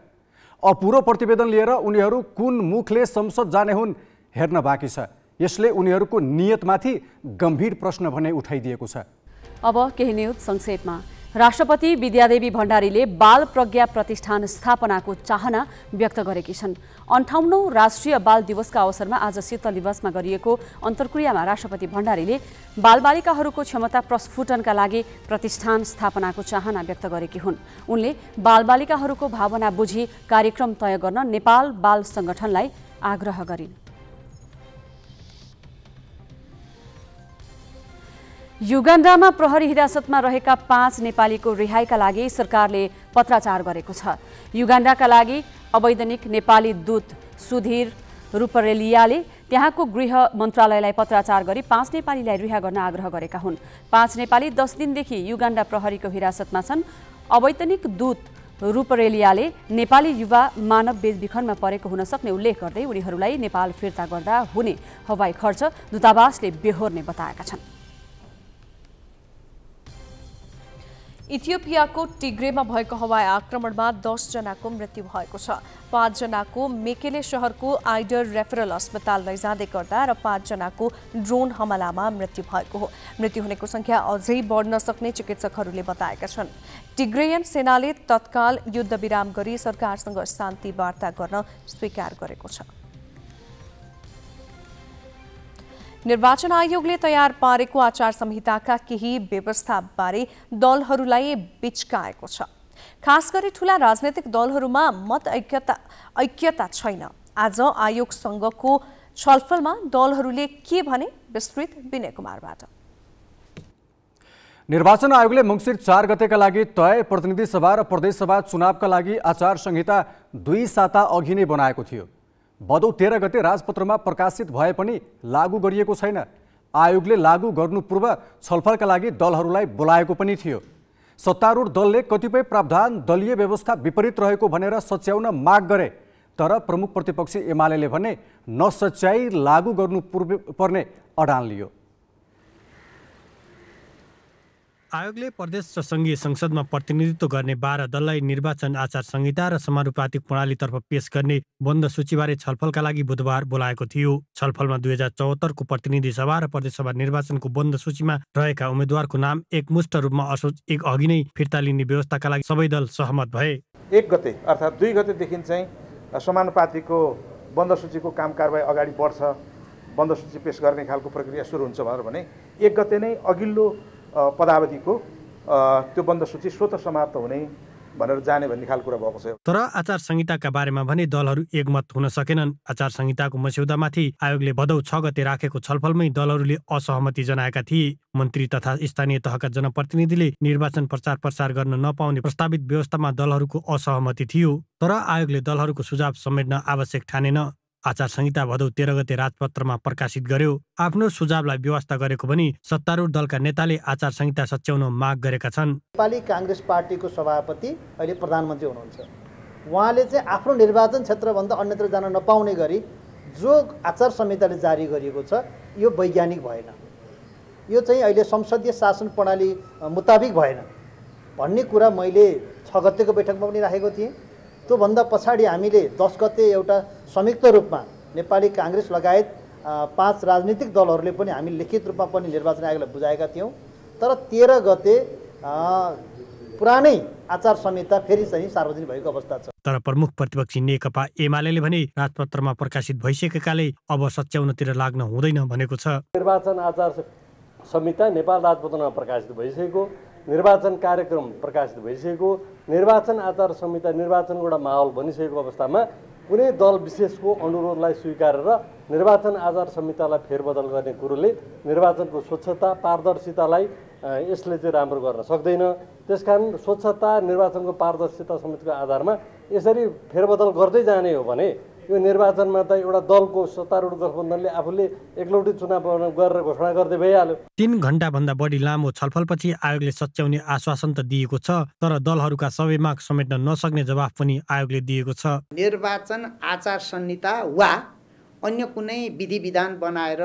अपुरो प्रतिवेदन लिएर उनीहरू कुन मुखले संसद जाने हुन् हेर्न बाँकी छ। यसले उनीहरूको नियतमाथि गम्भीर प्रश्न भने उठाइदिएको छ। अब केही न्युज संक्षेपमा। राष्ट्रपति विद्यादेवी भण्डारीले बाल प्रज्ञा प्रतिष्ठान स्थापनाको चाहना व्यक्त गरेकी छन्। अन्ठाउन्नौ राष्ट्रिय बाल दिवसका अवसरमा आज शीतल दिवसमा गरिएको अन्तर्क्रियामा राष्ट्रपति भण्डारीले बालबालिकाहरूको क्षमता प्रस्फुटनका लागि प्रतिष्ठान स्थापनाको चाहना व्यक्त गरेकी हुन्। उनले बालबालिकाहरूको भावना बुझी कार्यक्रम तय गर्न नेपाल बाल सङ्गठनलाई आग्रह गरिन्। युगान्डामा प्रहरी हिरासतमा रहेका पाँच नेपालीको रिहाईका लागि सरकारले पत्राचार गरेको छ। युगान्डाका लागि अवैधानिक नेपाली दूत सुधीर रूपरेलियाले त्यहाँको गृह मन्त्रालयलाई पत्राचार गरी पाँच नेपालीलाई रिहा गर्न आग्रह गरेका हुन्। पाँच नेपाली दस दिनदेखि युगान्डा प्रहरीको हिरासतमा छन्। अवैतनिक दूत रूपरेलियाले नेपाली युवा मानव बेचबिखनमा परेको हुन सक्ने उल्लेख गर्दै उनीहरूलाई नेपाल फिर्ता गर्दा हुने हवाई खर्च दूतावासले बेहोर्ने बताएका छन्। इथियोपियाको टिग्रेमा भएको हवाई आक्रमणमा दसजनाको मृत्यु भएको छ। पाँचजनाको मेकेले सहरको आइडर रेफरल अस्पताल लैजाँदै गर्दा र पाँचजनाको ड्रोन हमलामा मृत्यु भएको हो। मृत्यु हुनेको सङ्ख्या अझै बढ्न सक्ने चिकित्सकहरूले बताएका छन्। टिग्रेयन सेनाले तत्काल युद्ध विराम गरी सरकारसँग शान्ति वार्ता गर्न स्वीकार गरेको छ। निर्वाचन आयोगले तयार पारेको आचार संहिताका केही व्यवस्थाबारे दलहरूलाई बिचकाएको छ। खास गरी ठूला राजनैतिक दलहरूमा मत ऐक्यता ऐक्यता छैन। आज आयोगसँगको छलफलमा दलहरूले के भने विस्तृत विनय कुमारबाट। निर्वाचन आयोगले मङ्सिर चार गतेका लागि तय प्रतिनिधि सभा र प्रदेशसभा चुनावका लागि आचार संहिता दुई साता अघि नै बनाएको थियो। भदौ तेह्र गते राजपत्रमा प्रकाशित भए पनि लागू गरिएको छैन। आयोगले लागू गर्नु पूर्व छलफलका लागि दलहरूलाई बोलाएको पनि थियो। सत्तारूढ दलले कतिपय प्रावधान दलीय व्यवस्था विपरीत रहेको भनेर सच्याउन माग गरे तर प्रमुख प्रतिपक्षी एमाले भने नसच्याई लागू गर्नु पर्ने अडान लियो। आयोगले प्रदेश र सङ्घीय संसदमा प्रतिनिधित्व गर्ने बाह्र दललाई निर्वाचन आचार संहिता र समानुपातिक प्रणालीतर्फ पेश गर्ने बन्द सूचीबारे छलफलका लागि बुधबार बोलाएको थियो। छलफलमा दुई हजार चौहत्तरको प्रतिनिधि सभा र प्रदेशसभा निर्वाचनको बन्द सूचीमा रहेका उम्मेद्वारको नाम एकमुष्ट रूपमा असोज एक अघि नै फिर्ता लिने व्यवस्थाका लागि सबै दल सहमत भए। एक गते अर्थात् दुई गतेदेखि चाहिँ समानुपातिको बन्द सूचीको काम कारवाही अगाडि बढ्छ। बन्द सूची पेश गर्ने खालको प्रक्रिया सुरु हुन्छ भनेर भने एक गते नै अघिल्लो पदावधिको त्यो बन्द सूची स्वत समाप्त हुने भनेर जाने भन्ने खालको कुरा भएको छ। तर आचार संहिताका बारेमा भने दलहरू एकमत हुन सकेनन्। आचार संहिताको मस्यौदामाथि आयोगले भदौ छ गते राखेको छलफलमै दलहरूले असहमति जनाएका थिए। मन्त्री तथा स्थानीय तहका जनप्रतिनिधिले निर्वाचन प्रचार प्रसार गर्न नपाउने प्रस्तावित व्यवस्थामा दलहरूको असहमति थियो। तर आयोगले दलहरूको सुझाव समेट्न आवश्यक ठानेन। आचार संहिता भदौ तेह्र गते राजपत्रमा प्रकाशित गर्यो। आफ्नो सुझावलाई व्यवस्था गरेको पनि सत्तारूढ दलका नेताले आचार संहिता सच्याउन माग गरेका छन्। नेपाली काङ्ग्रेस पार्टीको सभापति अहिले प्रधानमन्त्री हुनुहुन्छ। उहाँले चाहिँ आफ्नो निर्वाचन क्षेत्रभन्दा अन्यत्र जान नपाउने गरी जो आचार संहिताले जारी गरिएको छ यो वैज्ञानिक भएन। यो चाहिँ अहिले संसदीय शासन प्रणाली मुताबिक भएन। भन्ने कुरा मैले छ गतेको बैठकमा पनि राखेको थिएँ। त्योभन्दा पछाडि हामीले दस गते एउटा संयुक्त रूपमा नेपाली काङ्ग्रेस लगायत पाँच राजनीतिक दलहरूले पनि हामी लिखित रूपमा पनि निर्वाचन आयोगलाई बुझाएका थियौँ। तर तेह्र गते पुरानै आचार संहिता फेरि चाहिँ सार्वजनिक भएको अवस्था छ। तर प्रमुख प्रतिपक्षी नेकपा एमाले भने राजपत्रमा प्रकाशित भइसकेकाले अब सच्याउनतिर लाग्न हुँदैन भनेको छ। निर्वाचन आचार संहिता नेपाल राजपत्रमा प्रकाशित भइसकेको। निर्वाचन कार्यक्रम प्रकाशित भइसकेको निर्वाचन आचार संहिता निर्वाचनको एउटा माहौल बनिसकेको अवस्थामा कुनै दल विशेषको अनुरोधलाई स्वीकारेर निर्वाचन आचार संहितालाई फेरबदल गर्ने कुरोले निर्वाचनको स्वच्छता पारदर्शितालाई यसले चाहिँ राम्रो गर्न सक्दैन। त्यसकारण स्वच्छता निर्वाचनको पारदर्शिता समितिको आधारमा यसरी फेरबदल गर्दै जाने हो भने यो निर्वाचनमा त एउटा दलको सत्तारूढ गठबन्धनले आफूले एकलौटी चुनाव गरेर घोषणा गर्दै भइहाल्यो। तिन घन्टाभन्दा बढी लामो छलफलपछि आयोगले सच्याउने आश्वासन त दिएको छ तर दलहरूका सबै माग समेट्न नसक्ने जवाफ पनि आयोगले दिएको छ। निर्वाचन आचार संहिता वा अन्य कुनै विधि विधान बनाएर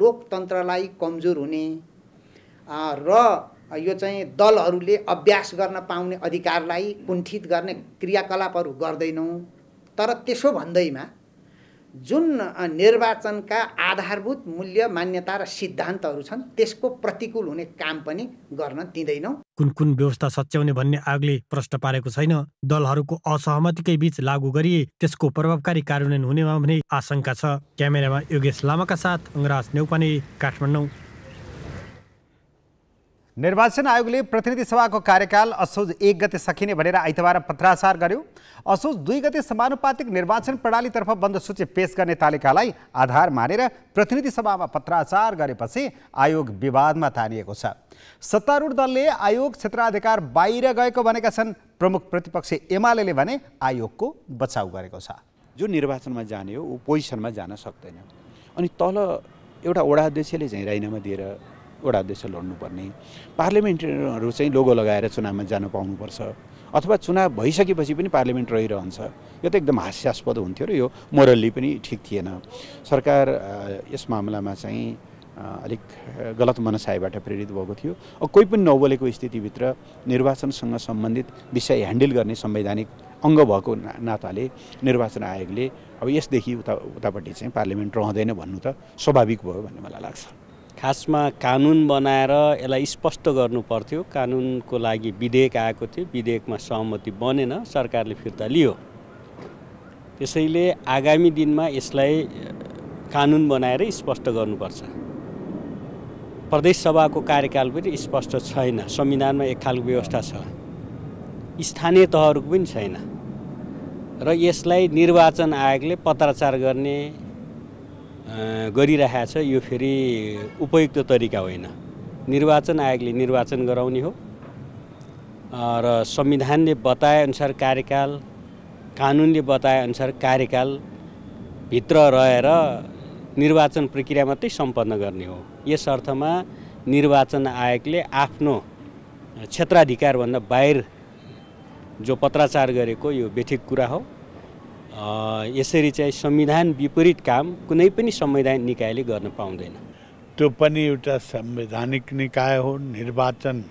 लोकतन्त्रलाई कमजोर हुने र यो चाहिँ दलहरूले अभ्यास गर्न पाउने अधिकारलाई कुण्ठित गर्ने क्रियाकलापहरू गर्दैनौँ। तर त्यसो भन्दैमा जुन निर्वाचनका आधारभूत मूल्य मान्यता र सिद्धान्तहरू छन् त्यसको प्रतिकूल हुने काम पनि गर्न दिँदैनौँ। कुन कुन व्यवस्था सच्याउने भन्ने आगले प्रश्न पारेको छैन। दलहरूको असहमतिकै बीच लागू गरिए त्यसको प्रभावकारी कार्यान्वयन हुनेमा भने आशंका छ। क्यामेरामा योगेश लामाका साथ अङ्गराज नेउपाने काठमाडौँ। निर्वाचन आयोगले प्रतिनिधि सभाको कार्यकाल असोज एक गते सकिने भनेर आइतबार पत्राचार गर्यो। असोज दुई गते समानुपातिक निर्वाचन प्रणालीतर्फ बन्द सूची पेश गर्ने तालिकालाई आधार मानेर प्रतिनिधि सभामा पत्राचार गरेपछि आयोग विवादमा तानिएको छ। सत्तारूढ दलले आयोग क्षेत्राधिकार बाहिर गएको भनेका छन्। प्रमुख प्रतिपक्ष एमाले भने आयोगको बचाउ गरेको छ। जो निर्वाचनमा जाने हो ऊ पोजिसनमा जान सक्दैन। अनि तल एउटा वडा अध्यक्षले चाहिँ राइनामा दिएर वडा अध्यक्ष लड्नुपर्ने। पार्लिमेन्टहरू चाहिँ लोगो लगाएर चुनावमा जान पाउनुपर्छ। अथवा चुनाव भइसकेपछि पनि पार्लिमेन्ट रहिरहन्छ। यो त एकदम हास्यास्पद हुन्थ्यो र यो मोरल्ली पनि ठिक थिएन। सरकार यस मामलामा चाहिँ अलिक गलत मनसायबाट प्रेरित भएको थियो। कोही पनि नबोलेको स्थितिभित्र निर्वाचनसँग सम्बन्धित विषय ह्यान्डल गर्ने संवैधानिक अङ्ग भएको नाताले निर्वाचन आयोगले अब यसदेखि उता उतापट्टि चाहिँ पार्लिमेन्ट रहँदैन भन्नु त स्वाभाविक भयो भन्ने मलाई लाग्छ। खासमा कानुन बनाएर यसलाई स्पष्ट गर्नु पर्थ्यो कानुनको लागि विधेयक आएको थियो। विधेयकमा सहमति बनेन। सरकारले फिर्ता लियो। त्यसैले आगामी दिनमा यसलाई कानुन बनाएर स्पष्ट गर्नुपर्छ। प्रदेश सभाको कार्यकाल पनि स्पष्ट छैन। संविधानमा एक खालको व्यवस्था छ। स्थानीय तहहरूको पनि छैन। र यसलाई निर्वाचन आयोगले पत्राचार गर्ने गरिरहेको छ यो फेरि उपयुक्त तरिका होइन। निर्वाचन आयोगले निर्वाचन गराउने हो। र संविधानले बताएअनुसार कार्यकाल कानुनले बताएअनुसार कार्यकालभित्र रहेर निर्वाचन प्रक्रिया मात्रै सम्पन्न गर्ने हो। यस अर्थमा निर्वाचन आयोगले आफ्नो क्षेत्राधिकारभन्दा बाहिर जो पत्राचार गरेको यो बेठिक कुरा हो यसरी चाहिँ संविधान विपरीत काम कुनै पनि संवैधानिक निकायले गर्न पाउँदैन। त्यो पनि एउटा संवैधानिक निकाय हो निर्वाचन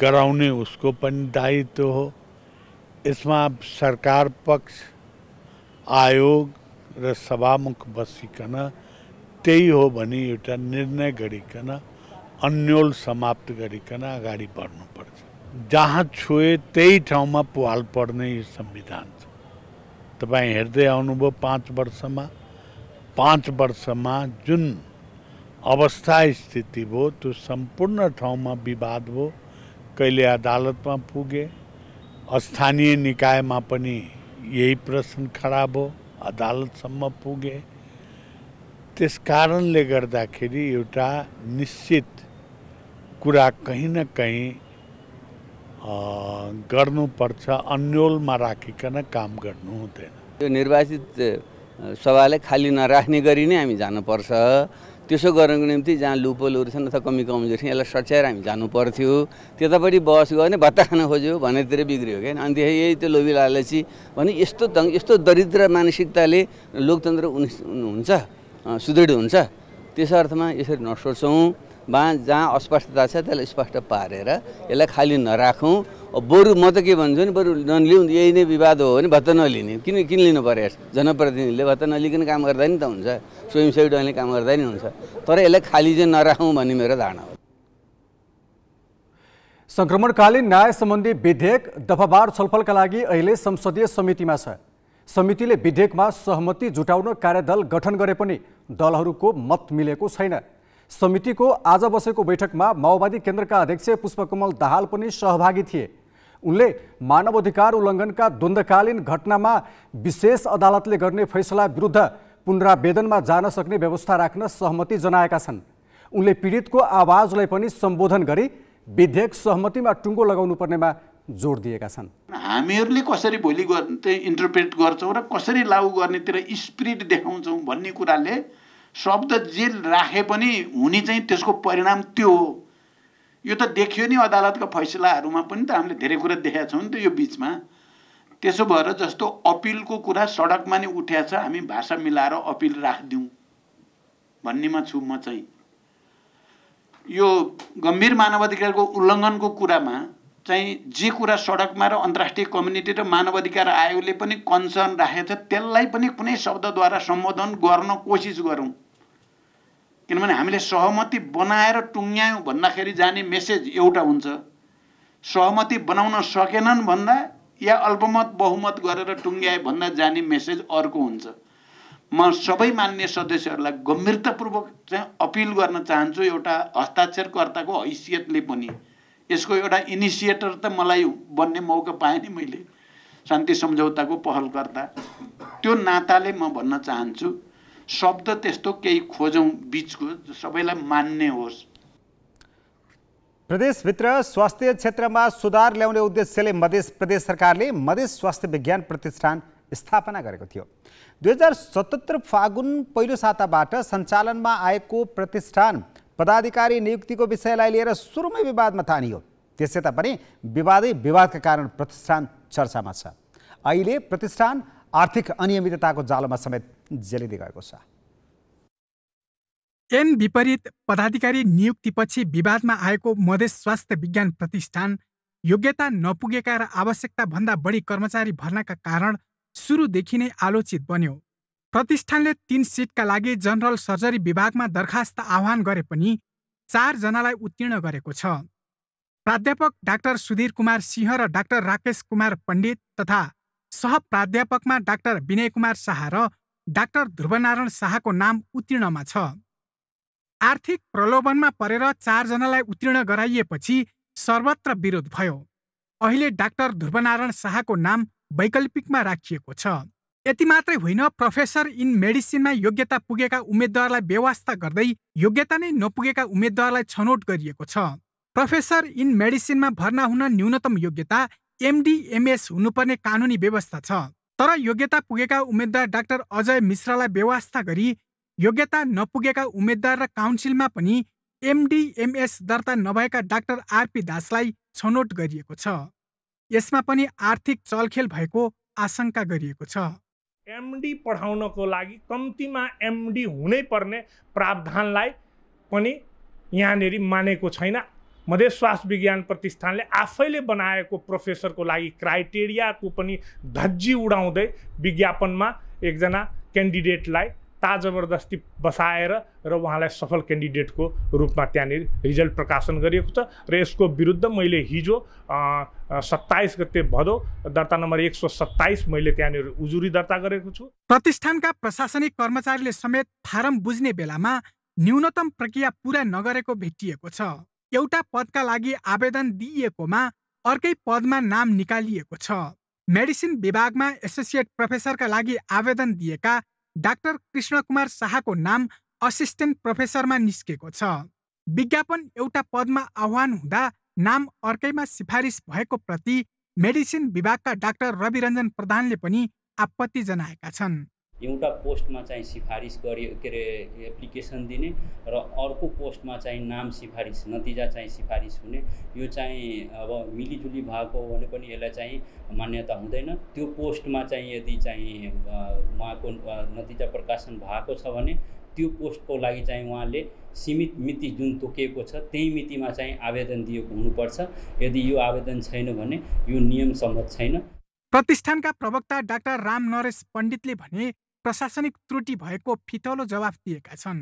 गराउने उसको पनि दायित्व हो। यसमा सरकार पक्ष आयोग र सभामुख बसिकन त्यही हो भने एउटा निर्णय गरिकन अन्यल समाप्त गरिकन अगाडि बढ्नुपर्छ। जहाँ छोए त्यही ठाउँमा पुहाल पर्ने यो संविधान। तपाईँ हेर्दै आउनुभयो पाँच वर्षमा। पाँच वर्षमा जुन अवस्था स्थिति भयो त्यो सम्पूर्ण ठाउँमा विवाद भयो। कहिले अदालतमा पुगे स्थानीय निकायमा पनि यही प्रश्न खडा भयो अदालतसम्म पुगे। त्यस कारणले गर्दाखेरि एउटा निश्चित कुरा कहीँ न कहीँ गर्नुपर्छ अन्यलमा राखिकन काम गर्नु हुँदैन। यो निर्वाचित सभालाई खाली नराख्ने गरी नै हामी जानुपर्छ। त्यसो गर्नको निम्ति जहाँ लुपोलहरू छन् अथवा कमी कमजोरी छन् यसलाई सच्याएर हामी जानु पर्थ्यो त्यतापट्टि बहस गर्ने भत्ता खान खोज्यो भनेतिर बिग्रियो क्या। अनि यही त्यो लोभी लालची भने यस्तो ढङ्ग यस्तो दरिद्र मानसिकताले लोकतन्त्र हुन्छ सुदृढ हुन्छ। त्यस अर्थमा यसरी नसोचौँ वा जहाँ अस्पष्टता छ त्यसलाई स्पष्ट पारेर यसलाई खाली नराखौँ। बरु म त के भन्छु नि बरु नलिउँ यही नै विवाद हो भने भत्ता नलिने। किन किन लिनु पर्यो जनप्रतिनिधिले भत्ता नलिकन काम गर्दा नि त हुन्छ। स्वयंसेवी डैले काम गर्दा नि हुन्छ। तर यसलाई खाली चाहिँ नराखौँ भन्ने मेरो धारणा हो। सङ्क्रमणकालीन न्याय सम्बन्धी विधेयक दफाबार छलफलका लागि अहिले संसदीय समितिमा छ। समितिले विधेयकमा सहमति जुटाउन कार्यदल गठन गरे पनि दलहरूको मत मिलेको छैन। समितिको आज बसेको बैठकमा माओवादी केन्द्रका अध्यक्ष पुष्पकमल दाहाल पनि सहभागी थिए। उनले मानव अधिकार उल्लङ्घनका द्वन्द्वकालीन घटनामा विशेष अदालतले गर्ने फैसला विरुद्ध पुनरावेदनमा जान सक्ने व्यवस्था राख्न सहमति जनाएका छन्। उनले पीडितको आवाजलाई पनि सम्बोधन गरी विधेयक सहमतिमा टुङ्गो लगाउनु पर्नेमा जोड दिएका छन्। हामीहरूले कसरी भोलि इन्टरप्रेट गर्छौँ र कसरी लागू गर्नेतिर स्पिरिट देखाउँछौँ भन्ने कुराले शब्द जे राखे पनि हुने चाहिँ त्यसको परिणाम त्यो हो। यो त देखियो नि अदालतका फैसलाहरूमा पनि त हामीले धेरै कुरा देखाएको छौँ नि त यो बिचमा। त्यसो भएर जस्तो अपिलको कुरा सडकमा नै उठ्या छ हामी भाषा मिलाएर अपिल राखिदिउँ भन्नेमा छु म चाहिँ। यो गम्भीर मानवाधिकारको उल्लङ्घनको कुरामा चाहिँ जे कुरा सडकमा र अन्तर्राष्ट्रिय कम्युनिटी र मानव अधिकार आयोगले पनि कन्सर्न राखेको छ त्यसलाई पनि कुनै शब्दद्वारा सम्बोधन गर्न कोसिस गरौँ। किनभने हामीले सहमति बनाएर टुङ्ग्यायौँ भन्दाखेरि जाने मेसेज एउटा हुन्छ। सहमति बनाउन सकेनन् भन्दा या अल्पमत बहुमत गरेर टुङ्ग्याए भन्दा जाने मेसेज अर्को हुन्छ। म सबै मान्य सदस्यहरूलाई गम्भीरतापूर्वक चाहिँ अपिल गर्न चाहन्छु एउटा हस्ताक्षरकर्ताको हैसियतले पनि। यसको एउटा इनिसिएटर त मलाई बन्ने मौका पाएँ नि मैले शान्ति सम्झौताको पहलकर्ता। त्यो नाताले म भन्न चाहन्छु। शब्द त्यस्तो केही खोजौँ बिचको सबैलाई मान्ने होस्। प्रदेशभित्र स्वास्थ्य क्षेत्रमा सुधार ल्याउने उद्देश्यले मध्य प्रदेश सरकारले मधेस स्वास्थ्य विज्ञान प्रतिष्ठान स्थापना गरेको थियो। दुई हजार सतहत्तर फागुन पहिलो साताबाट सञ्चालनमा आएको प्रतिष्ठान पदाधिकारी नियुक्तिको विषयलाई लिएर सुरुमै विवादमा थानियो। त्यसै तापनि विवादै विवादका कारण प्रतिष्ठान चर्चामा छ। अहिले प्रतिष्ठान आर्थिक अनियमितताको जालोमा समेत जेलिँदै गएको छ। एन विपरीत पदाधिकारी नियुक्तिपछि विवादमा आएको मधेस स्वास्थ्य विज्ञान प्रतिष्ठान योग्यता नपुगेका र आवश्यकता भन्दा बढी कर्मचारी भर्नाका कारण सुरुदेखि नै आलोचित बन्यो। प्रतिष्ठानले तीन सिटका लागि जनरल सर्जरी विभागमा दरखास्त आह्वान गरे पनि चारजनालाई उत्तीर्ण गरेको छ। प्राध्यापक डाक्टर सुधीर कुमार सिंह र डाक्टर राकेश कुमार पण्डित तथा सह प्राध्यापकमा डाक्टर विनय कुमार शाह र डाक्टर ध्रुवनारायण शाहको नाम उत्तीर्णमा छ। आर्थिक प्रलोभनमा परेर चारजनालाई उत्तीर्ण गराइएपछि सर्वत्र विरोध भयो। अहिले डाक्टर ध्रुवनारायण शाहको नाम वैकल्पिकमा राखिएको छ। यति मात्रै होइन प्रोफेसर इन मेडिसिनमा योग्यता पुगेका उम्मेद्वारलाई व्यवस्था गर्दै योग्यता नै नपुगेका उम्मेद्वारलाई छनौट गरिएको छ। प्रोफेसर इन मेडिसिनमा भर्ना हुन न्यूनतम योग्यता एमडिएमएस हुनुपर्ने कानुनी व्यवस्था छ तर योग्यता पुगेका उम्मेद्वार डाक्टर अजय मिश्रलाई व्यवस्था गरी योग्यता नपुगेका उम्मेद्वार र काउन्सिलमा पनि एमडिएमएस दर्ता नभएका डाक्टर आरपी दासलाई छनौट गरिएको छ। यसमा पनि आर्थिक चलखेल भएको आशंका गरिएको छ। एमडी पढाउनको लागि कम्तीमा एमडी हुनै पर्ने प्रावधानलाई पनि यहाँनिर मानेको छैन। मधेस स्वास्थ्य विज्ञान प्रतिष्ठानले आफैले बनाएको प्रोफेसरको लागि क्राइटेरियाको पनि धज्जी उडाउँदै विज्ञापनमा एकजना क्यान्डिडेटलाई ता जबरजस्ती बसाएर र उहाँलाई सफल क्यान्डिडेटको रूपमा त्यहाँनिर रिजल्ट प्रकाशन गरिएको छ र यसको विरुद्ध मैले हिजो सत्ताइस गते भदौ दर्ता नम्बर एक सौ सत्ताइस मैले त्यहाँनिर उजुरी दर्ता गरेको छु। प्रतिष्ठानका प्रशासनिक कर्मचारीले समेत फारम बुझ्ने बेलामा न्यूनतम प्रक्रिया पुरा नगरेको भेटिएको छ। एउटा पदका लागि आवेदन दिइएकोमा अर्कै पदमा नाम निकालिएको छ। मेडिसिन विभागमा एसोसिएट प्रोफेसरका लागि आवेदन दिएका डाक्टर कृष्ण कुमार शाहको नाम असिस्टेन्ट प्रोफेसरमा निस्केको छ। विज्ञापन एउटा पदमा आह्वान हुँदा नाम अर्कैमा सिफारिस भएको प्रति मेडिसिन विभागका डाक्टर रविरञ्जन प्रधानले पनि आपत्ति जनाएका छन्। एउटा पोस्टमा चाहिँ सिफारिस गरे के अरे एप्लिकेसन दिने र अर्को पोस्टमा चाहिँ नाम सिफारिस नतिजा चाहिँ सिफारिस हुने। यो चाहिँ अब मिलिजुली भएको हो भने पनि यसलाई चाहिँ मान्यता हुँदैन। त्यो पोस्टमा चाहिँ यदि चाहिँ उहाँको नतिजा प्रकाशन भएको छ भने त्यो पोस्टको लागि चाहिँ उहाँले सीमित मिति जुन तोकिएको छ त्यही मितिमा चाहिँ आवेदन दिएको हुनुपर्छ। यदि यो आवेदन छैन भने यो नियम सम्मत छैन। प्रतिष्ठानका प्रवक्ता डाक्टर राम नरेश पण्डितले भने प्रशासनिक त्रुटि भएको फितलो जवाफ दिएका छन्।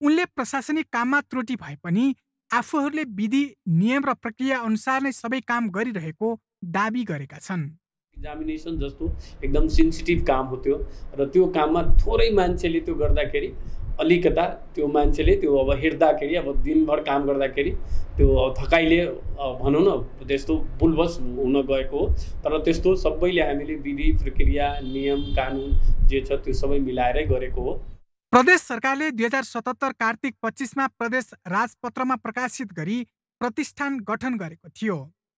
उनले प्रशासनिक काममा त्रुटि भए पनि आफूहरूले विधि नियम र प्रक्रिया अनुसार नै सबै काम गरिरहेको दावी गरेका छन्। इक्जामिनेसन जस्तो एकदम सेन्सिटिभ काम हो त्यो र त्यो काममा थोरै मान्छेले त्यो गर्दाखेरि अलिकता त्यो मान्छेले त्यो अब हिँड्दाखेरि अब दिनभर काम गर्दाखेरि त्यो थकाइले भनौँ न त्यस्तो बुलबस हुन गएको हो। तर त्यस्तो सबैले हामीले विधि प्रक्रिया नियम कानुन जे छ त्यो सबै मिलाएरै गरेको हो। प्रदेश सरकारले दुई हजार सतहत्तर कार्तिक पच्चिसमा प्रदेश राजपत्रमा प्रकाशित गरी प्रतिष्ठान गठन गरेको थियो।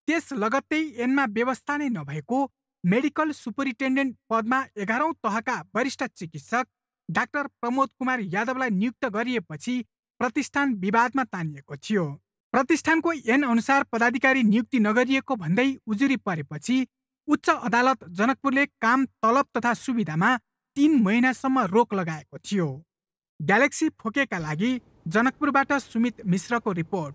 त्यस लगत्तै एनमा व्यवस्था नै नभएको मेडिकल सुपरिन्टेन्डेन्ट पदमा एघारौँ तहका वरिष्ठ चिकित्सक डाक्टर प्रमोद कुमार यादवलाई नियुक्त गरिएपछि प्रतिष्ठान विवादमा तानिएको थियो। प्रतिष्ठानको एन अनुसार पदाधिकारी नियुक्ति नगरिएको भन्दै उजुरी परेपछि उच्च अदालत जनकपुरले काम तलब तथा सुविधामा तीन महिनासम्म रोक लगाएको थियो। ग्यालेक्सी फोकेका लागि जनकपुरबाट सुमित मिश्रको रिपोर्ट।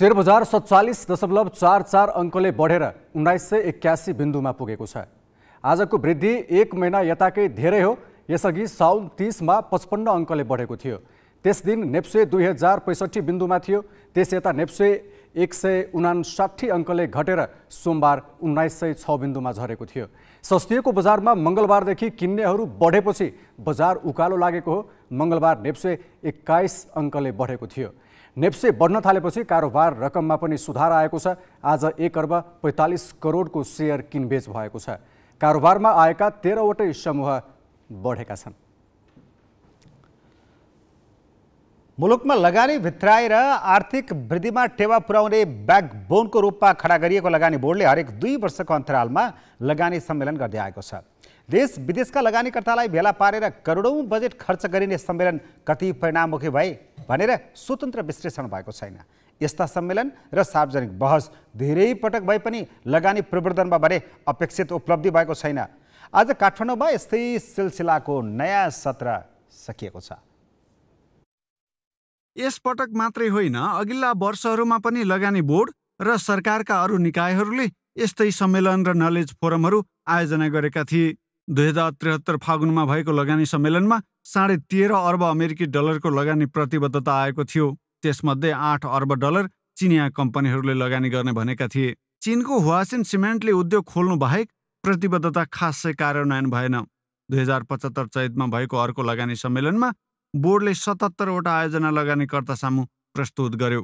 सेयर बजार सत्तालिस दशमलव चार चार अङ्कले बढेर उन्नाइस सय एक्कासी बिन्दुमा पुगेको छ। आजको वृद्धि एक महिना यताकै धेरै हो यसअघि साउन तिसमा पचपन्न अङ्कले बढेको थियो। त्यस दिन नेप्से दुई हजार पैँसठी बिन्दुमा थियो त्यस यता नेप्से एक सय उनासाठी अङ्कले घटेर सोमबार उन्नाइस सय छ बिन्दुमा झरेको थियो। सस्तिएको बजारमा मङ्गलबारदेखि किन्नेहरू बढेपछि बजार उकालो लागेको हो। मङ्गलबार नेप्से एक्काइस अङ्कले बढेको थियो। नेप्से बढ्न थालेपछि कारोबार रकममा पनि सुधार आएको छ। आज एक अर्ब पैँतालिस करोडको सेयर किनबेच भएको छ। कारोबारमा आएका तेह्रवटै समूह बढेका छन्। मुलुकमा लगानी भित्राएर आर्थिक वृद्धिमा टेवा पुर्याउने ब्याकबोनको रूपमा खडा गरिएको लगानी बोर्डले हरेक दुई वर्षको अन्तरालमा लगानी सम्मेलन गर्दै आएको छ। देश विदेशका लगानीकर्तालाई भेला पारेर करोडौँ बजेट खर्च गरिने सम्मेलन कति परिणाममुखी भए भनेर स्वतन्त्र विश्लेषण भएको छैन। यस्ता सम्मेलन र सार्वजनिक बहस धेरै पटक भए पनि लगानी प्रवर्धनमा भने अपेक्षित उपलब्धि भएको छैन। आज काठमाडौँमा यस्तै सिलसिलाको नयाँ सत्र सकिएको छ। यसपटक मात्रै होइन अघिल्ला वर्षहरूमा पनि लगानी बोर्ड र सरकारका अरू निकायहरूले यस्तै सम्मेलन र नलेज फोरमहरू आयोजना गरेका थिए। दुई हजार त्रिहत्तर फागुनमा भएको लगानी सम्मेलनमा साढे तेह्र अर्ब अमेरिकी डलरको लगानी प्रतिबद्धता आएको थियो। त्यसमध्ये आठ अर्ब डलर चिनिया कम्पनीहरूले लगानी गर्ने भनेका थिए। चिनको हुवासिन सिमेन्टले उद्योग खोल्नु बाहेक प्रतिबद्धता खासै कार्यान्वयन भएन। दुई हजार पचहत्तर चैतमा भएको अर्को लगानी सम्मेलनमा बोर्डले सतहत्तरवटा आयोजना लगानीकर्ता सामु प्रस्तुत गर्यो।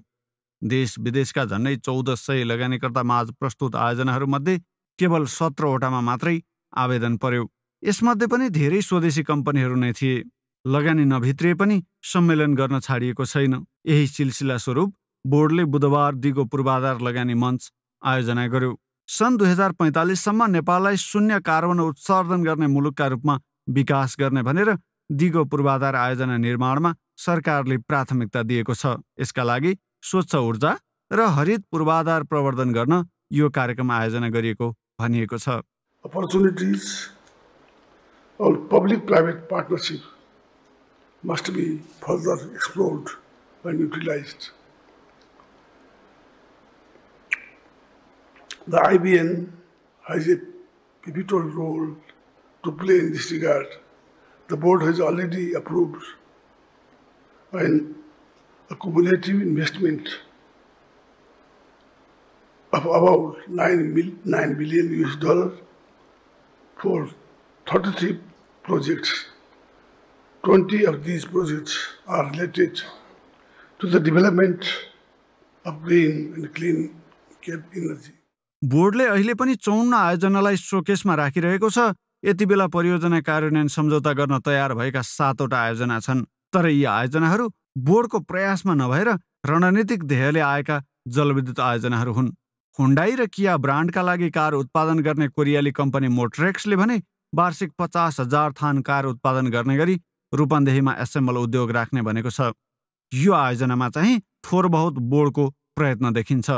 देश विदेशका झन्डै चौध सय लगानीकर्ता माझ प्रस्तुत आयोजनाहरूमध्ये केवल सत्रवटामा मात्रै आवेदन पर्यो। यसमध्ये पनि धेरै स्वदेशी कम्पनीहरू नै थिए। लगानी नभित्रिए पनि सम्मेलन गर्न छाडिएको छैन। यही सिलसिला स्वरूप बोर्डले बुधबार दिगो पूर्वाधार लगानी मञ्च आयोजना गर्यो। सन् दुई हजार पैँतालिससम्म नेपाललाई शून्य कार्बन उत्सर्जन गर्ने मुलुकका रूपमा विकास गर्ने भनेर दिगो पूर्वाधार आयोजना निर्माणमा सरकारले प्राथमिकता दिएको छ। यसका लागि स्वच्छ ऊर्जा र हरित पूर्वाधार प्रवर्धन गर्न यो कार्यक्रम आयोजना गरिएको भनिएको छ। Or public-private partnership must be further explored and utilized. The IBN has a pivotal role to play in this regard. The board has already approved an accumulative investment of about 9, mil, 9 billion US dollar for 33 projects. 20 of these projects are related to the development of green and clean energy. बोर्डले अहिले पनि चौन्न आयोजनालाई सोकेसमा राखिरहेको छ यति बेला परियोजना कार्यान्वयन सम्झौता गर्न तयार भएका सातवटा आयोजना छन् तर यी आयोजनाहरू बोर्डको प्रयासमा नभएर रणनीतिक ध्येयले आएका जलविद्युत आयोजनाहरू हुन् हुन्डाई र किया ब्रान्डका लागि कार उत्पादन गर्ने कोरियाली कम्पनी मोट्रेक्सले भने वार्षिक पचास हजार थान कार उत्पादन गर्ने गरी रूपन्देहीमा एसेम्बल उद्योग राख्ने भनेको छ। यो आयोजनामा चाहिँ थोर बहुत बोर्डको प्रयत्न देखिन्छ।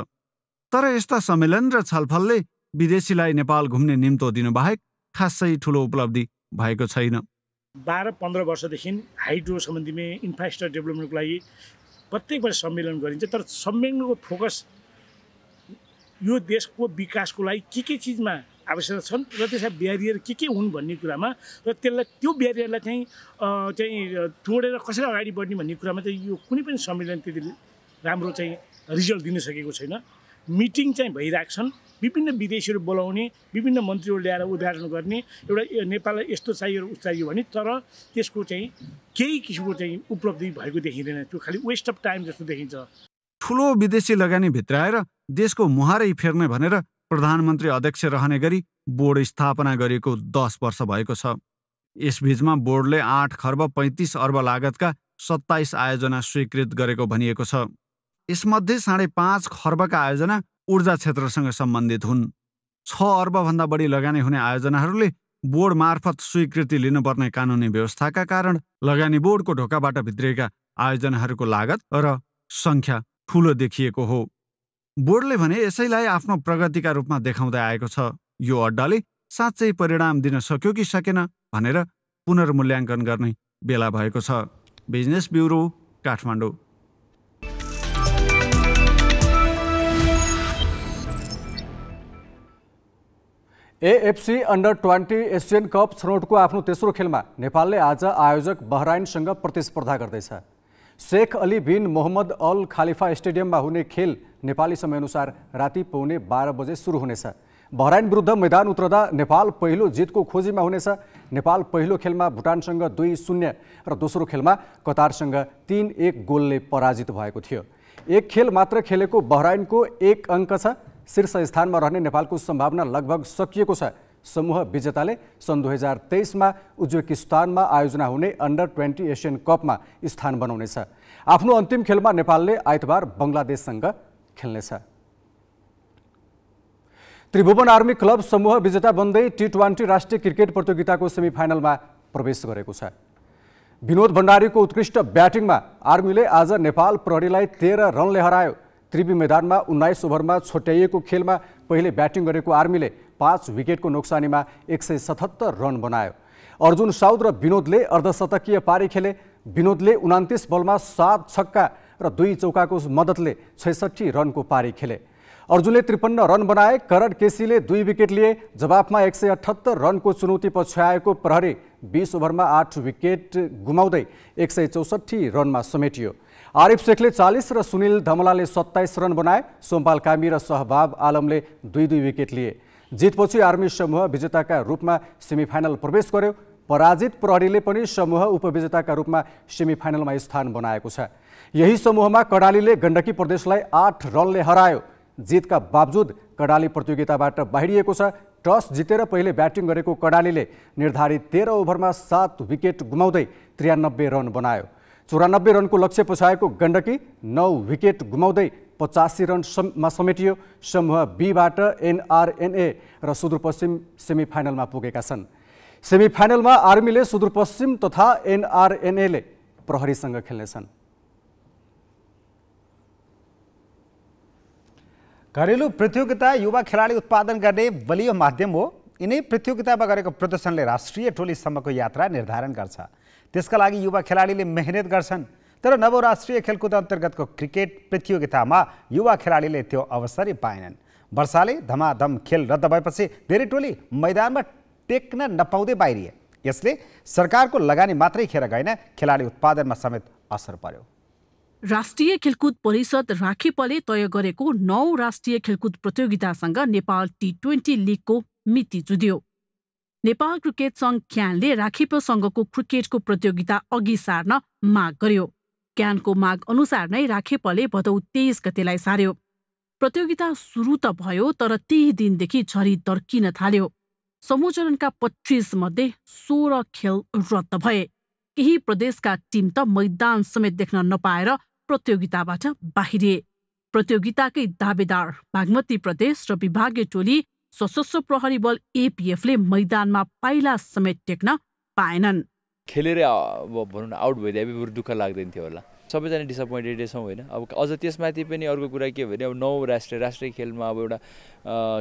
तर यस्ता सम्मेलन र छलफलले विदेशीलाई नेपाल घुम्ने निम्तो दिनुबाहेक खासै ठुलो उपलब्धि भएको छैन। बाह्र पन्ध्र वर्षदेखि हाइड्रो सम्बन्धीमा इन्फ्रास्ट्रक्चर डेभलपमेन्टको लागि प्रत्येक वर्ष सम्मेलन गरिन्छ। तर सम्मेलनको फोकस यो देशको विकासको लागि के के चिजमा आवश्यकता छन् र त्यसका ब्यारियर के के हुन् भन्ने कुरामा र त्यसलाई त्यो ब्यारियरलाई चाहिँ चाहिँ तोडेर कसरी अगाडि बढ्ने भन्ने कुरामा चाहिँ यो कुनै पनि सम्मेलन त्यति राम्रो चाहिँ रिजल्ट दिन सकेको छैन। मिटिङ चाहिँ भइरहेको छन् विभिन्न विदेशीहरू बोलाउने विभिन्न मन्त्रीहरू ल्याएर उद्घाटन गर्ने एउटा नेपाललाई यस्तो चाहियो उस चाहियो भने तर त्यसको चाहिँ केही किसिमको चाहिँ उपलब्धि भएको देखिँदैन। त्यो खालि वेस्ट अफ टाइम जस्तो देखिन्छ। ठुलो विदेशी लगानी भित्राएर देशको मुहारै फेर्ने भनेर प्रधानमन्त्री अध्यक्ष रहने गरी बोर्ड स्थापना गरिएको दस वर्ष भएको छ। यसबीचमा बोर्डले आठ खर्ब पैँतिस अर्ब लागतका सत्ताइस आयोजना स्वीकृत गरेको भनिएको छ। यसमध्ये साढे पाँच खर्बका आयोजना ऊर्जा क्षेत्रसँग सम्बन्धित हुन्। छ अर्बभन्दा बढी लगानी हुने आयोजनाहरूले बोर्ड मार्फत स्वीकृति लिनुपर्ने कानुनी व्यवस्थाका कारण लगानी बोर्डको ढोकाबाट भित्रिएका आयोजनाहरूको लागत र सङ्ख्या ठुलो देखिएको हो। बोर्डले भने यसैलाई आफ्नो प्रगतिका रूपमा देखाउँदै आएको छ। यो अड्डाले साँच्चै परिणाम दिन सक्यो कि सकेन भनेर पुनर्मूल्याङ्कन गर्ने बेला भएको छ। Business bureau Kathmandu. AFC under twenty Asian cup छनौटको आफ्नो तेस्रो खेलमा नेपालले आज आयोजक बहराइनसँग प्रतिस्पर्धा गर्दैछ। Sheikh Ali bin Mohammed al Khalifa स्टेडियममा हुने खेल नेपाली समयअनुसार राति पौने बाह्र बजे सुरु हुनेछ बहराइन विरुद्ध मैदान उत्रदा नेपाल पहिलो जितको खोजीमा हुनेछ नेपाल पहिलो खेलमा भुटानसँग दुई शून्य र दोस्रो खेलमा कतारसँग तिन एक गोलले पराजित भएको थियो एक खेल मात्र खेलेको बहराइनको एक अङ्क छ शीर्ष स्थानमा रहने नेपालको सम्भावना लगभग सकिएको छ समूह विजेताले सन् दुई हजार तेइसमा उज्बेकिस्तानमा आयोजना हुने अन्डर ट्वेन्टी एसियन कपमा स्थान बनाउनेछ। आफ्नो अन्तिम खेलमा नेपालले आइतबार बङ्गलादेशसँग खेल्नेछ। त्रिभुवन आर्मी क्लब समूह विजेता बन्दै टी ट्वेन्टी राष्ट्रिय क्रिकेट प्रतियोगिताको सेमिफाइनलमा प्रवेश गरेको छ। विनोद भण्डारीको उत्कृष्ट ब्याटिङमा आर्मीले आज नेपाल प्रहरीलाई तेह्र रनले हरायो। त्रिवी मैदानमा उन्नाइस ओभरमा छोट्याइएको खेलमा पहिले ब्याटिङ गरेको आर्मीले पाँच विकेटको नोक्सानीमा एक सय सतहत्तर रन बनायो। अर्जुन साउद र विनोदले अर्धशतकीय पारी खेले। विनोदले उनातिस बलमा सात छक्का र दुई चौकाको मद्दतले छैसठी रनको पारी खेले। अर्जुनले त्रिपन्न रन बनाए। करण केसीले दुई विकेट लिए। जवाफमा एक सय अठहत्तर रनको चुनौती पछ्याएको प्रहरी बिस ओभरमा आठ विकेट गुमाउँदै एक सय चौसठी रनमा समेटियो। आरिफ शेखले चालिस र सुनिल धमलाले सत्ताइस रन बनाए। सोमपाल कामी र सहबाब आलमले दुई दुई विकेट लिए। जितपछि आर्मी समूह विजेताका रूपमा सेमिफाइनल प्रवेश गर्यो पराजित प्रहरीले पनि समूह उपविजेताका रूपमा सेमिफाइनलमा स्थान बनाएको छ। यही समूहमा कडालीले गण्डकी प्रदेशलाई आठ रनले हरायो। जितका बावजुद कडाली प्रतियोगिताबाट बाहिरिएको छ टस जितेर पहिले ब्याटिङ गरेको कडालीले निर्धारित तेह्र ओभरमा सात विकेट गुमाउँदै त्रियानब्बे रन बनायो। चौरानब्बे रनको लक्ष्य पछाएको गण्डकी नौ विकेट गुमाउँदै पचासी रनमा समेटियो। समूह बीबाट एनआरएनए र सुदूरपश्चिम सेमिफाइनलमा पुगेका छन्। सेमिफाइनलमा आर्मीले सुदूरपश्चिम तथा एनआरएनएले प्रहरीसँग खेल्नेछन्। घरेलु प्रतियोगिता युवा खेलाडी उत्पादन गर्ने बलियो माध्यम हो। यिनै प्रतियोगितामा गरेको प्रदर्शनले राष्ट्रिय टोलीसम्मको यात्रा निर्धारण गर्छ। त्यसका लागि युवा खेलाडीले मेहनत गर्छन्। तर नवराष्ट्रिय खेलकुद अन्तर्गतको क्रिकेट प्रतियोगितामा युवा खेलाडीले त्यो अवसरै पाएनन्। वर्षाले धमाधम खेल रद्द भएपछि धेरै टोली मैदानमा टेक्न नपाउँदै बाहिरिए। यसले सरकारको लगानी मात्रै खेर गएन खेलाडी उत्पादनमा समेत असर पर्यो। राष्ट्रिय खेलकुद परिषद राखेपले तय गरेको नौ राष्ट्रिय खेलकुद प्रतियोगितासँग नेपाल टी ट्वेन्टी लिगको मिति जुध्यो। नेपाल क्रिकेट सङ्घ क्यानले राखेपसँगको क्रिकेटको प्रतियोगिता अघि सार्न माग गर्यो। क्यानको माग अनुसार नै राखेपले भदौ तेइस गतेलाई सार्यो। प्रतियोगिता सुरु त भयो तर त्यही दिनदेखि झरी तर्किन थाल्यो। समूचरणका पच्चिस मध्ये सोह्र खेल रद्द भए। केही प्रदेशका टिम त मैदान समेत देख्न नपाएर प्रतियोगिताबाट बाहिरिए। प्रतियोगिताकै दावेदार बागमती प्रदेश र विभागीय टोली सशस्त्र प्रहरी बल एपिएफले मैदानमा पाइला समेत टेक्न पाएनन्। खेलेर अब भनौँ न आउट भइदिए बरु दुःख लाग्दैन थियो होला। सबैजना डिसपोइन्टेडै छौँ होइन। अब अझ त्यसमाथि पनि अर्को कुरा के भने अब नौ राष्ट्रिय राष्ट्रिय खेलमा अब एउटा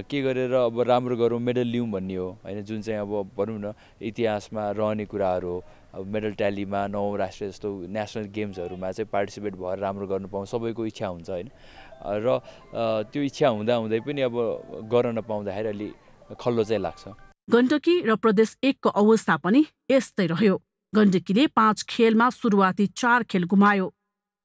के गरेर अब राम्रो गरौँ मेडल लिउँ भन्ने हो होइन? जुन चाहिँ अब भनौँ न इतिहासमा रहने कुराहरू हो। अब मेडल ट्यालीमा नौ राष्ट्रिय जस्तो नेसनल गेम्सहरूमा चाहिँ पार्टिसिपेट भएर राम्रो गर्नु पाउँ सबैको इच्छा हुन्छ होइन? र त्यो इच्छा हुँदा हुँदै पनि अब गर्न नपाउँदाखेरि अलि खल्लो चाहिँ लाग्छ। गण्डकी र प्रदेश एकको अवस्था पनि यस्तै रह्यो। गण्डकीले पाँच खेलमा सुरुवाती चार खेल गुमायो।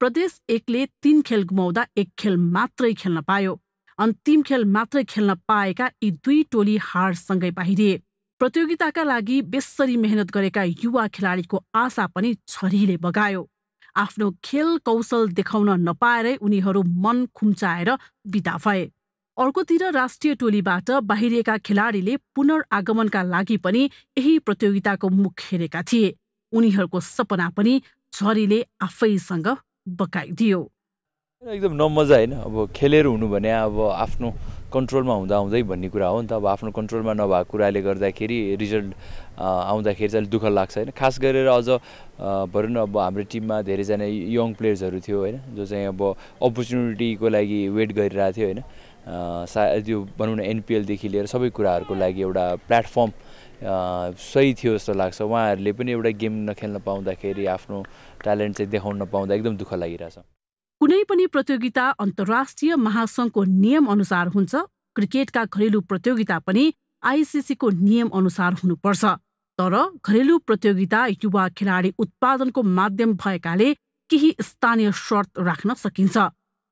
प्रदेश एकले तीन खेल गुमाउँदा एक खेल मात्रै खेल्न पायो। अन्तिम खेल मात्रै खेल्न पाएका यी दुई टोली हारसँगै बाहिरिए। प्रतियोगिताका लागि बेसरी मेहनत गरेका युवा खेलाडीको आशा पनि छरीले बगायो। आफ्नो खेल कौशल देखाउन नपाएरै उनीहरू मन खुम्चाएर बिदा भए। अर्कोतिर राष्ट्रिय टोलीबाट बाहिरिएका खेलाडीले पुनर्आगमनका लागि पनि यही प्रतियोगिताको मुख हेरेका थिए। उनीहरूको सपना पनि झरीले आफैसँग बकाइदियो। एकदम नमजा होइन। अब खेलेर हुनु भने अब आफ्नो कन्ट्रोलमा हुँदा हुँदै भन्ने कुरा हो नि त। अब आफ्नो कन्ट्रोलमा नभएको कुराले गर्दाखेरि रिजल्ट आउँदाखेरि चाहिँ दुःख लाग्छ होइन। खास गरेर अझ भनौँ न अब हाम्रो टिममा धेरैजना यङ प्लेयर्सहरू थियो होइन जो चाहिँ अब अपर्च्युनिटीको लागि वेट गरिरहेको थियो होइन। सायद त्यो भनौँ न एनपिएलदेखि लिएर सबै कुराहरूको लागि एउटा प्लेटफर्म सही थियो जस्तो लाग्छ। उहाँहरूले पनि एउटा गेम नखेल्न पाउँदाखेरि आफ्नो ट्यालेन्ट चाहिँ देखाउन नपाउँदा एकदम दुःख लागिरहेछ। कुनै पनि प्रतियोगिता अन्तर्राष्ट्रिय महासङ्घको नियम अनुसार हुन्छ। क्रिकेटका घरेलु प्रतियोगिता पनि आइसिसीको नियम अनुसार हुनुपर्छ। तर घरेलु प्रतियोगिता युवा खेलाडी उत्पादनको माध्यम भएकाले केही स्थानीय शर्त राख्न सकिन्छ।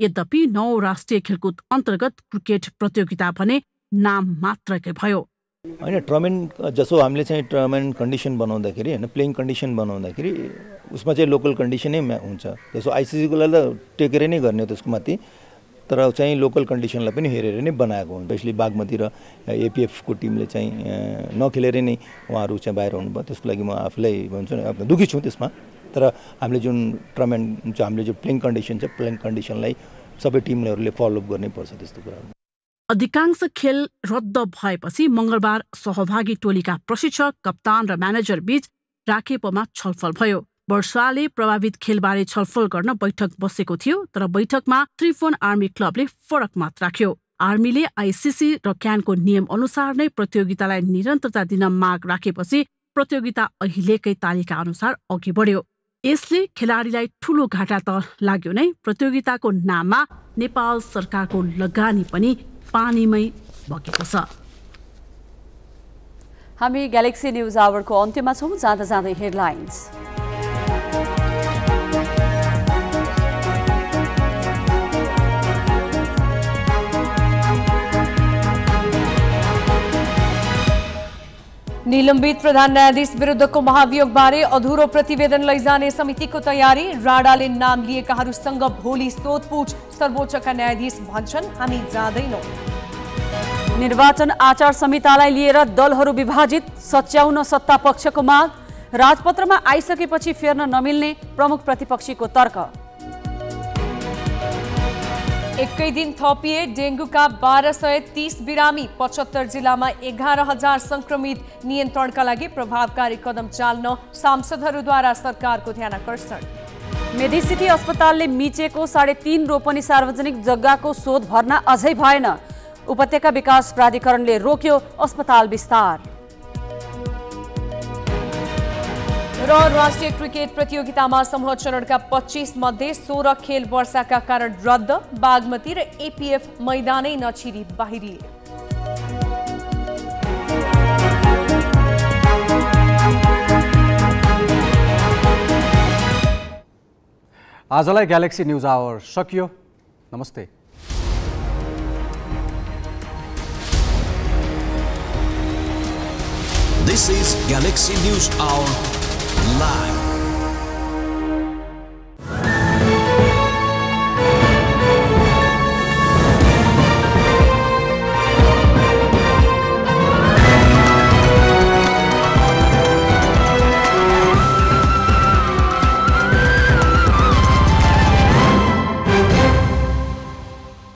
यद्यपि नौ राष्ट्रिय खेलकुद अन्तर्गत क्रिकेट प्रतियोगिता भने नाम मात्रकै भयो। होइन टर्म जसो हामीले चाहिँ टर्म कन्डिसन बनाउँदाखेरि होइन प्लेइङ कन्डिसन बनाउँदाखेरि उसमा चाहिँ लोकल कन्डिसनै हुन्छ। जसो आइसिसीको लागि त टेकेरै नै गर्ने हो त्यसको माथि तर चाहिँ लोकल कन्डिसनलाई पनि हेरेर नै बनाएको हुन्छ। स्पेसली बागमती र एपिएफको टिमले चाहिँ नखेलेरै नै उहाँहरू चाहिँ बाहिर हुनुभयो। त्यसको लागि म आफूलाई भन्छु नि दुःखी छु त्यसमा। तर हामीले जुन टर्म एन्ड हामीले जो प्लेइङ कन्डिसन छ प्लेइङ कन्डिसनलाई सबै टिमहरूले फलोअप गर्नै पर्छ त्यस्तो कुराहरू। अधिकांश खेल रद्द भएपछि मङ्गलबार सहभागी टोलीका प्रशिक्षक कप्तान र म्यानेजर बीच राखेपमा छलफल भयो। वर्षाले प्रभावित खेलबारे छलफल गर्न बैठक बसेको थियो तर बैठकमा त्रिफोन आर्मी क्लबले फरक मात राख्यो। आर्मीले आइसिसी र क्यानको नियम अनुसार नै प्रतियोगितालाई निरन्तरता दिन माग राखेपछि प्रतियोगिता अहिलेकै तालिका अनुसार अघि बढ्यो। यसले खेलाडीलाई ठूलो घाटा त लाग्यो नै प्रतियोगिताको नाममा नेपाल सरकारको लगानी पनि पानीमै बगेको छ हामी ग्यालेक्सी न्युज आवरको अन्त्यमा छौँ जाँदा जाँदै हेडलाइन्स निलम्बित प्रधान न्यायाधीश विरुद्धको महाभियोगबारे अधुरो प्रतिवेदन लैजाने समितिको तयारी। राणाले नाम लिएकाहरूसँग भोलि सोधपुछ। सर्वोच्चका न्यायाधीश भन्छन् हामी जाँदैनौँ। निर्वाचन आचार संहितालाई लिएर दलहरू विभाजित सच्याउन सत्ता पक्षको माग। राजपत्रमा आइसकेपछि फेर्न नमिल्ने प्रमुख प्रतिपक्षीको तर्क। एकै दिन थपिए डेङ्गुका बाह्र सय तिस बिरामी पचहत्तर जिल्लामा एघार हजार सङ्क्रमित नियन्त्रणका लागि प्रभावकारी कदम चाल्न सांसदहरूद्वारा सरकारको ध्यान आकर्षण मेडिसिटी अस्पतालले मिचेको साढे तीन रोपनी सार्वजनिक जग्गाको शोध भर्ना अझै भएन। उपत्यका विकास प्राधिकरणले रोक्यो अस्पताल विस्तार। र राष्ट्रिय क्रिकेट प्रतियोगितामा समूह चरणका पच्चिस मध्ये सोह्र खेल वर्षाका कारण रद्द बागमती र एपिएफ मैदानै नछिरी बाहिरिए आजलाई ग्यालेक्सी न्युज आवर सकियो। नमस्ते। This is Galaxy News Hour live.